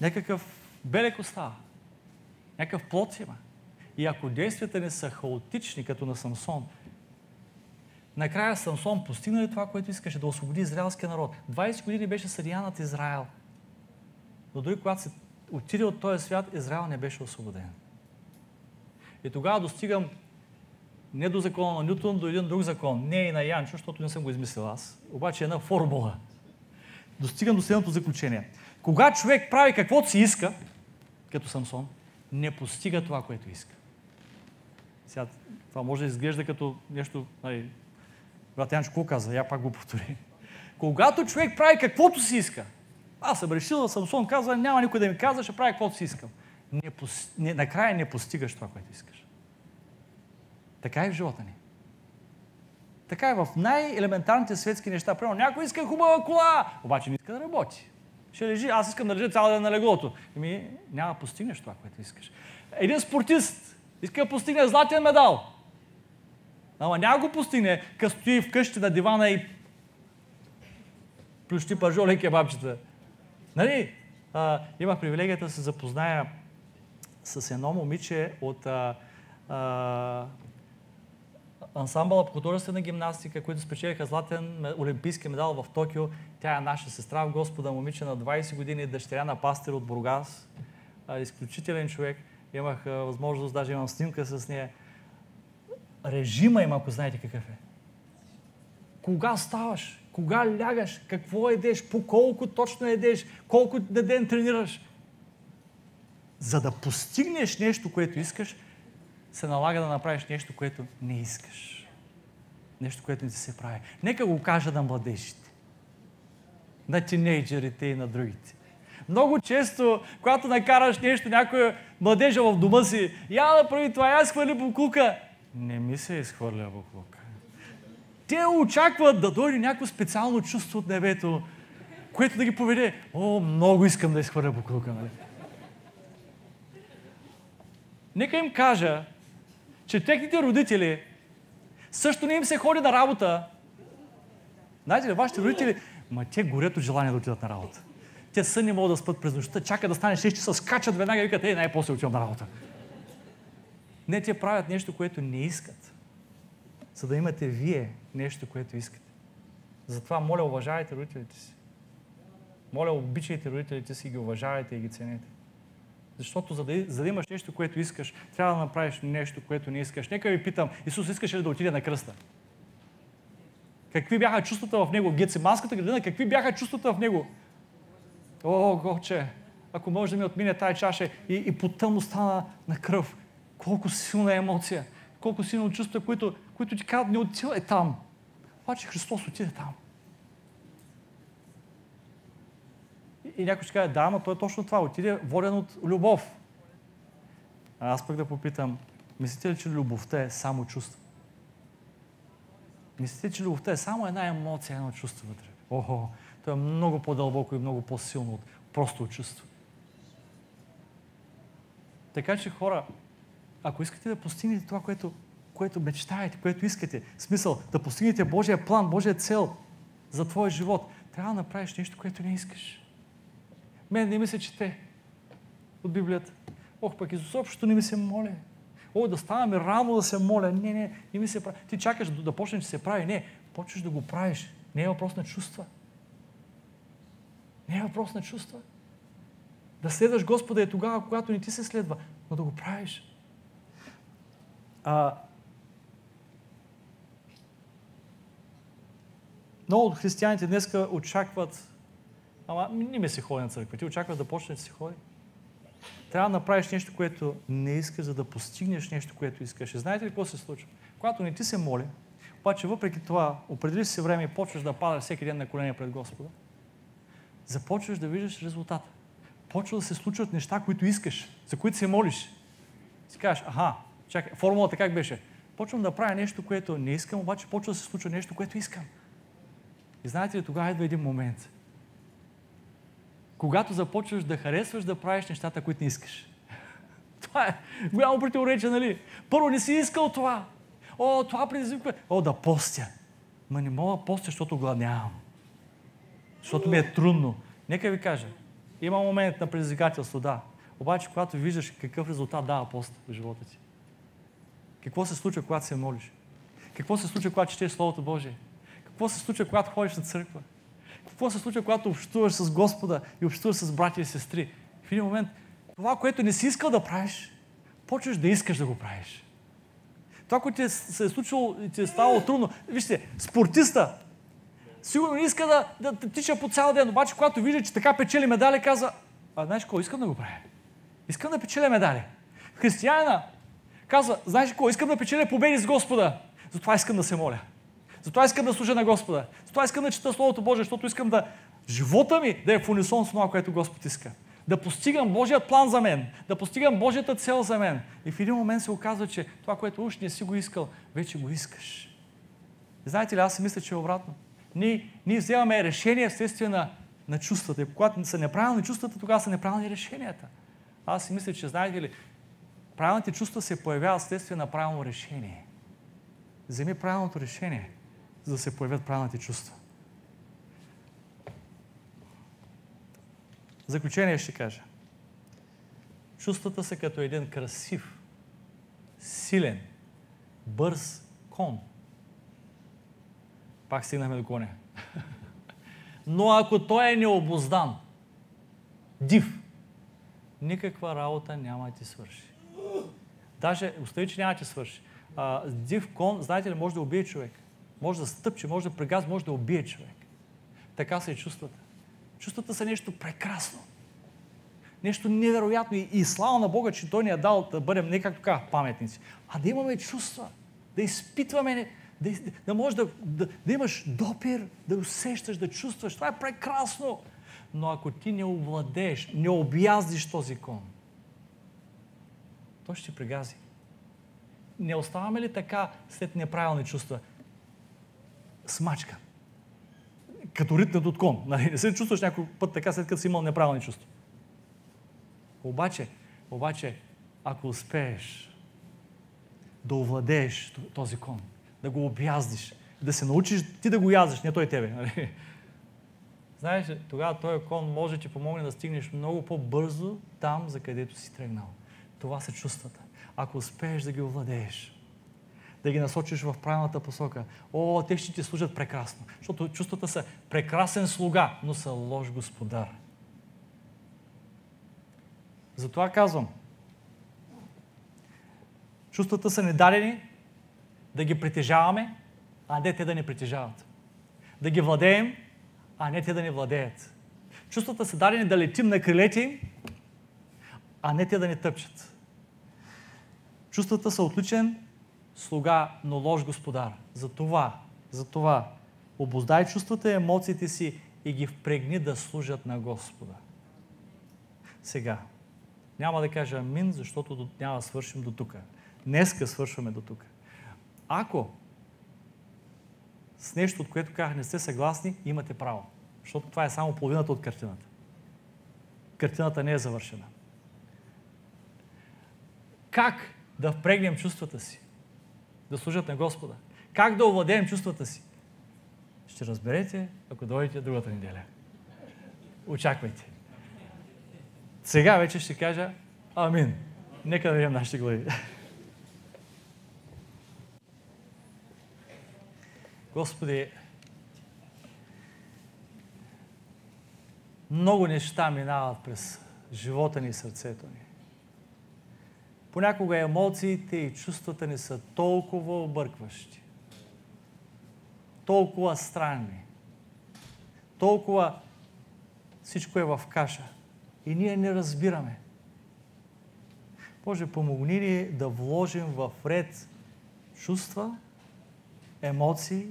някакъв белек остава. Някакъв плод има. И ако действията не са хаотични, като на Самсон, накрая Самсон постигна ли това, което искаше да освободи израелския народ? 20 години беше съдия над Израел. Но дори когато се отиде от този свят, Израел не беше освободен. И тогава достигам не до закона на Нютон, до един друг закон. Не и на Янчо, защото не съм го измислил аз. Обаче една формула. Достигам до следното заключение. Кога човек прави каквото си иска, като Самсон, не постига това, което иска. Сега, това може да изглежда като нещо... Нали, брат Янчо, какво каза? Я пак го повтори. Когато човек прави каквото си иска, аз съм решил, Самсон казва, няма никой да ми казва, ще прави каквото си искам. Не, не, накрая не постигаш това, което искаш. Така и в живота ни. Така е в най-елементарните светски неща. Примерно, някой иска хубава кола, обаче не иска да работи. Ще лежи, аз искам да лежа цял ден на леглото. Ами, няма да постигнеш това, което искаш. Един спортист иска да постигне златен медал. Ама няма го постигне, като стои вкъщи на дивана и плющи пажоли и кебабчета. Нали? А, имах привилегията да се запозная с едно момиче от а, а, ансамбъла по художествена гимнастика, които спечелиха златен олимпийски медал в Токио. Тя е наша сестра в Господа, момиче на 20 години, дъщеря на пастир от Бургас. Изключителен човек. Имах възможност, даже имам снимка с нея. Режима им, ако знаете какъв е. Кога ставаш? Кога лягаш? Какво едеш? По колко точно едеш? Колко на ден тренираш? За да постигнеш нещо, което искаш, се налага да направиш нещо, което не искаш. Нещо, което не се прави. Нека го кажа на младежите, на тинейджерите и на другите. Много често, когато накараш нещо, някой младежа в дома си, я да прави това, я схвърли буклука. Не ми се изхвърля буклука. Те очакват да дойде някакво специално чувство от небето, което да ги поведе. О, много искам да изхвърля буклука, нали? Нека им кажа, че техните родители също не им се ходи на работа. Знаете ли, вашите родители, ма те горят от желание да отидат на работа. Те сън не могат да спят през нощта, чакат да стане 6 часа, скачат веднага и викат, ей, най-после отивам на работа. Не, те правят нещо, което не искат. За да имате вие нещо, което искате. Затова, моля, уважавайте родителите си. Моля, обичайте родителите си, ги уважавайте и ги цените. Защото за да, за да имаш нещо, което искаш, трябва да направиш нещо, което не искаш. Нека ви питам, Исус искаше ли да отиде на кръста? Какви бяха чувствата в него? Гециманската градина, какви бяха чувствата в него? О, Гоче, ако може да ми отмине тая чаша и, и потъмно стана на кръв. Колко силна емоция, колко силно чувство, които, които ти казват, не отивай там. Обаче Христос отиде там. И, и някой ще каже, да, но той е точно това. Отиде воден от любов. А аз пък да попитам, мислите ли, че любовта е само чувство? Мислите ли, че любовта е само една емоция, едно чувство вътре? Охо, то е много по-дълбоко и много по-силно от просто чувство. Така че хора, ако искате да постигнете това, което, което мечтаете, което искате, смисъл да постигнете Божия план, Божия цел за твоя живот, трябва да направиш нещо, което не искаш. Мен не ми се чете от Библията. Ох, пък изобщо не ми се моля. О, да ставаме рано да се моля. Не, не, не ми се прави. Ти чакаш да, да почнеш да се прави. Не, почваш да го правиш. Не е въпрос на чувства. Не е въпрос на чувства. Да следваш Господа е тогава, когато не ти се следва, но да го правиш. А, много от християните днеска очакват Ама не ми се ходи на църква. Ти очакваш да почнеш да си ходи. Трябва да направиш нещо, което не искаш, за да постигнеш нещо, което искаш. И знаете ли какво се случва? Когато не ти се моли, обаче въпреки това, определиш си време и почваш да падаш всеки ден на колене пред Господа, започваш да виждаш резултата. Почва да се случват неща, които искаш, за които се молиш. Си кажеш, аха, чакай, формулата как беше? Почвам да правя нещо, което не искам, обаче почва да се случва нещо, което искам. И знаете ли, тогава идва един момент – когато започваш да харесваш да правиш нещата, които не искаш. *laughs* Това е голямо противоречие, нали? Първо не си искал това. О, това предизвиква. О, да постя. Ма не мога да постя, защото гладнявам. Защото ми е трудно. Нека ви кажа, има момент на предизвикателство, да. Обаче, когато виждаш какъв резултат дава пост в живота ти. Какво се случва, когато се молиш? Какво се случва, когато четеш Словото Божие? Какво се случва, когато ходиш на църква? Какво се случва, когато общуваш с Господа и общуваш с братя и сестри? В един момент, това, което не си искал да правиш, почваш да искаш да го правиш. Това, което ти е, се е случило и ти е ставало трудно. Вижте, спортиста, сигурно не иска да, да, тича по цял ден, обаче когато вижда, че така печели медали, казва, а знаеш какво, искам да го правя. Искам да печеля медали. Християнина казва, знаеш какво, искам да печеля победи с Господа. Затова искам да се моля. Затова искам да служа на Господа. Затова искам да чета Словото Божие, защото искам да живота ми да е в унисон с това, което Господ иска. Да постигам Божият план за мен, да постигам Божията цел за мен. И в един момент се оказва, че това, което уж не си го искал, вече го искаш. Знаете ли, аз си мисля, че е обратно. Ние, ние вземаме решения вследствие на, на чувствата. И когато са неправилни чувствата, тогава са неправилни решенията. Аз си мисля, че знаете ли, правилните чувства се появяват вследствие на правилно решение. Вземи правилното решение – за да се появят правилните чувства. Заключение ще кажа. Чувствата са като един красив, силен, бърз кон. Пак стигнахме до коня. *laughs* Но ако той е необоздан, див, никаква работа няма да ти свърши. Даже, остави, че няма да ти свърши. А, див кон, знаете ли, може да убие човек. Може да стъпче, може да прегаз, може да убие човек. Така са и чувствата. Чувствата са нещо прекрасно. Нещо невероятно и, и слава на Бога, че Той ни е дал да бъдем не както казах паметници, а да имаме чувства, да изпитваме, да, да можеш да, да, да имаш допир, да усещаш, да чувстваш. Това е прекрасно. Но ако ти не овладееш, не обяздиш този кон, той ще прегази. Не оставаме ли така след неправилни чувства? Смачка. Като ритнат от кон. *laughs* Нали? Не се чувстваш някой път така, след като си имал неправилни чувства. Обаче, обаче, ако успееш да овладееш този кон, да го обяздиш, да се научиш ти да го яздиш, не той тебе. *laughs* Нали? Знаеш, тогава този кон може да ти помогне да стигнеш много по-бързо там, за където си тръгнал. Това са чувствата. Ако успееш да ги овладееш, да ги насочиш в правилната посока, о, те ще ти служат прекрасно. Защото чувствата са прекрасен слуга, но са лош господар. Затова казвам, чувствата са недадени да ги притежаваме, а не те да ни притежават. Да ги владеем, а не те да ни владеят. Чувствата са дадени да летим на крилете им, а не те да ни тъпчат. Чувствата са отличен слуга, но лош господар. За това, за това, обоздай чувствата и емоциите си и ги впрегни да служат на Господа. Сега, няма да кажа амин, защото няма да свършим до тук. Днеска свършваме до тук. Ако с нещо, от което казах, не сте съгласни, имате право. Защото това е само половината от картината. Картината не е завършена. Как да впрегнем чувствата си? Да служат на Господа? Как да овладеем чувствата си? Ще разберете, ако дойдете другата неделя. Очаквайте. Сега вече ще кажа Амин. Нека да видим нашите глави. Господи, много неща минават през живота ни и сърцето ни. Понякога емоциите и чувствата ни са толкова объркващи, толкова странни, толкова всичко е в каша и ние не разбираме. Боже, помогни ни да вложим в ред чувства, емоции,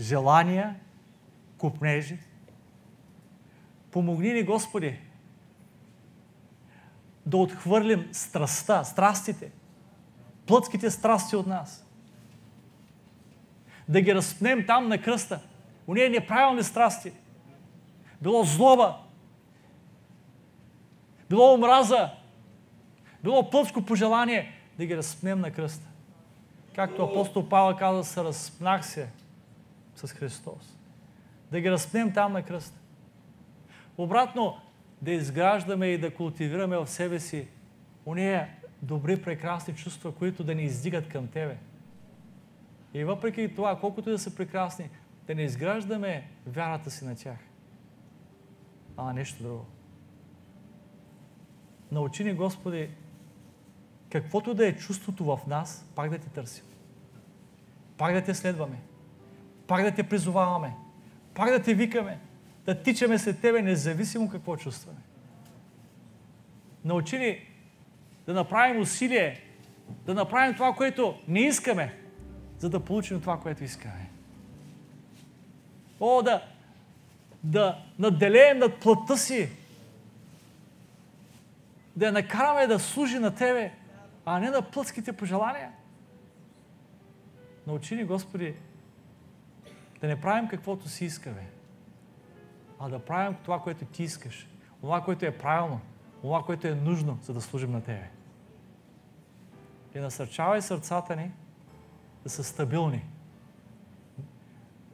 желания, купнежи. Помогни ни, Господи, да отхвърлим страстта, страстите, плътските страсти от нас. Да ги разпнем там на кръста. Уния неправилни страсти. Било злоба, било омраза, било плътско пожелание, да ги разпнем на кръста. Както апостол Павел каза, се разпнах се с Христос. Да ги разпнем там на кръста. Обратно, да изграждаме и да култивираме в себе си уния добри, прекрасни чувства, които да ни издигат към Тебе. И въпреки това, колкото и да са прекрасни, да не изграждаме вярата си на тях, а нещо друго. Научи ни, Господи, каквото да е чувството в нас, пак да те търсим. Пак да те следваме. Пак да те призоваваме. Пак да те викаме. Да тичаме след Тебе, независимо какво чувстваме. Научи ни да направим усилие, да направим това, което не искаме, за да получим това, което искаме. О, да, да наделеем над плътта си, да я накараме да служи на Тебе, а не на плътските пожелания. Научи ни, Господи, да не правим каквото си искаме, а да правим това, което Ти искаш, това, което е правилно, това, което е нужно, за да служим на Тебе. И насърчавай сърцата ни да са стабилни,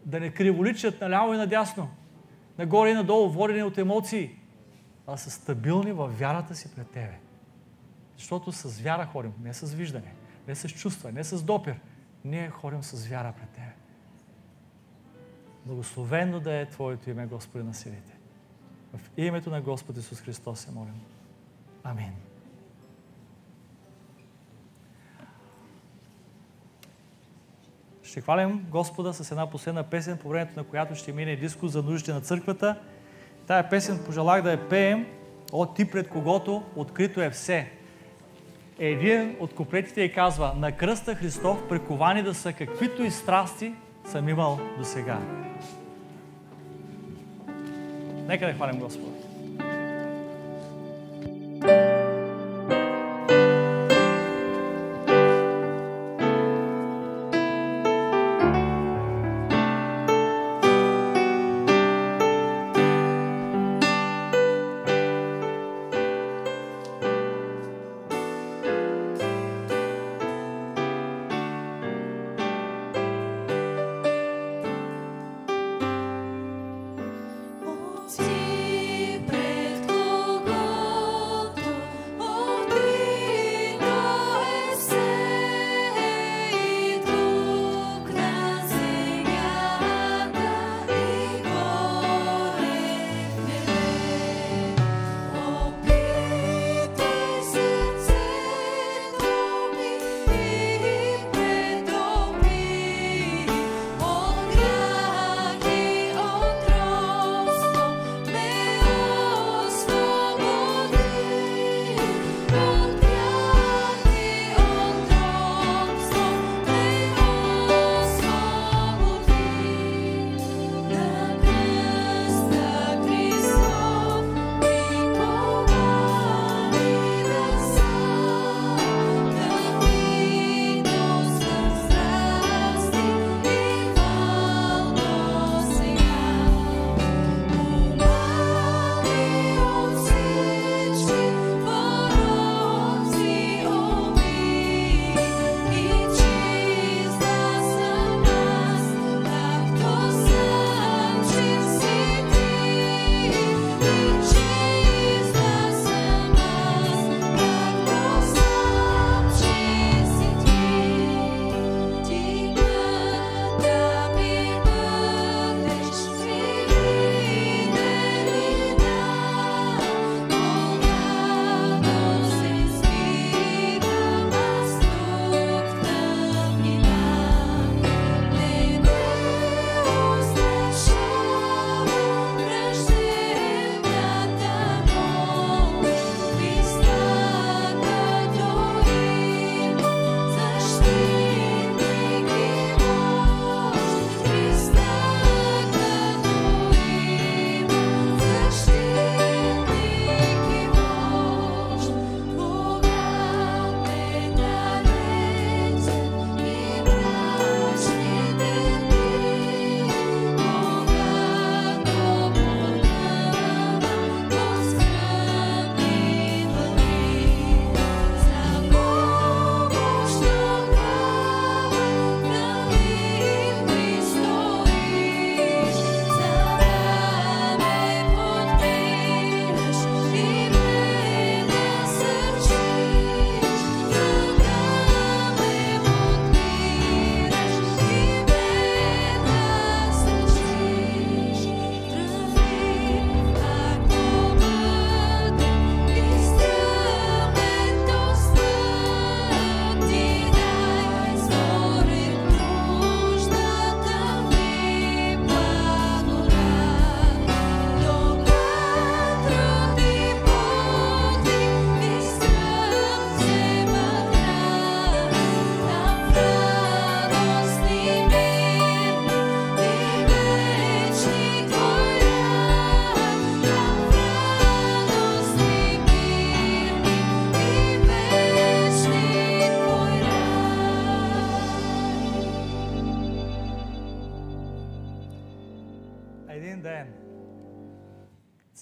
да не криволичат наляво и надясно, нагоре и надолу, водени от емоции, а са стабилни във вярата си пред Тебе. Защото с вяра ходим, не с виждане, не с чувства, не с допир. Ние ходим с вяра пред Тебе. Благословено да е Твоето име, Господи на силите. В името на Господ Исус Христос се молим. Амин. Ще хвалим Господа с една последна песен, по времето на която ще мине диско за нуждите на църквата. Тая песен пожелах да я пеем от ти пред когото открито е все. Един от куплетите и казва, на кръста Христов приковани да са каквито и страсти съм имал до сега. Нека да хвалим Господа.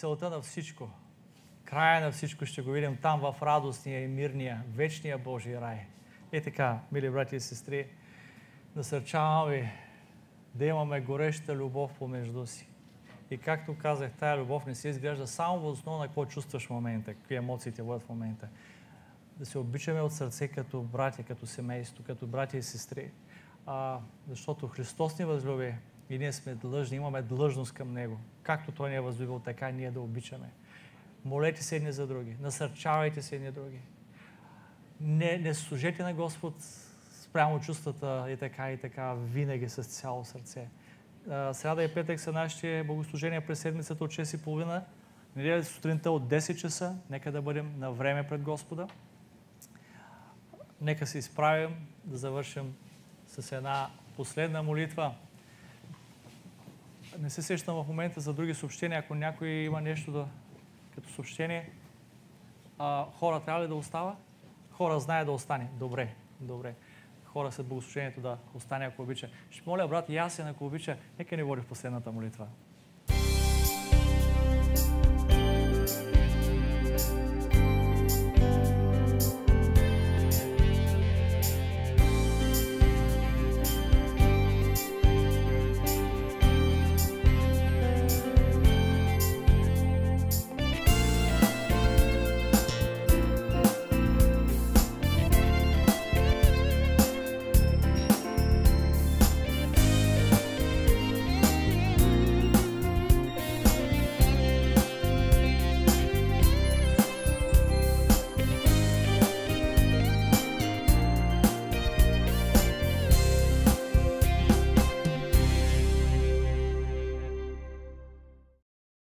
Целта на всичко, края на всичко ще го видим там в радостния и мирния, вечния Божий рай. И така, мили брати и сестри, насърчавам ви да имаме гореща любов помежду си. И както казах, тая любов не се изгражда само в основа на какво чувстваш в момента, какви емоции те в момента. Да се обичаме от сърце като братя, като семейство, като братя и сестри. А, защото Христос ни възлюби и ние сме длъжни, имаме длъжност към Него. Както Той ни е възлюбил, така и ние да обичаме. Молете се едни за други, насърчавайте се едни други. Не, не служете на Господ спрямо чувствата и така и така, винаги с цяло сърце. Сряда и петък са нашите богослужения през седмицата от 6.30. Неделя сутринта от 10 часа. Нека да бъдем на време пред Господа. Нека се изправим да завършим с една последна молитва. Не се сещам в момента за други съобщения. Ако някой има нещо да, като съобщение, а, хора трябва ли да остава? Хора знае да остане. Добре, добре хора след богослужението да остане, ако обича. Ще моля брат Ясен, ако обича, нека ни води в последната молитва.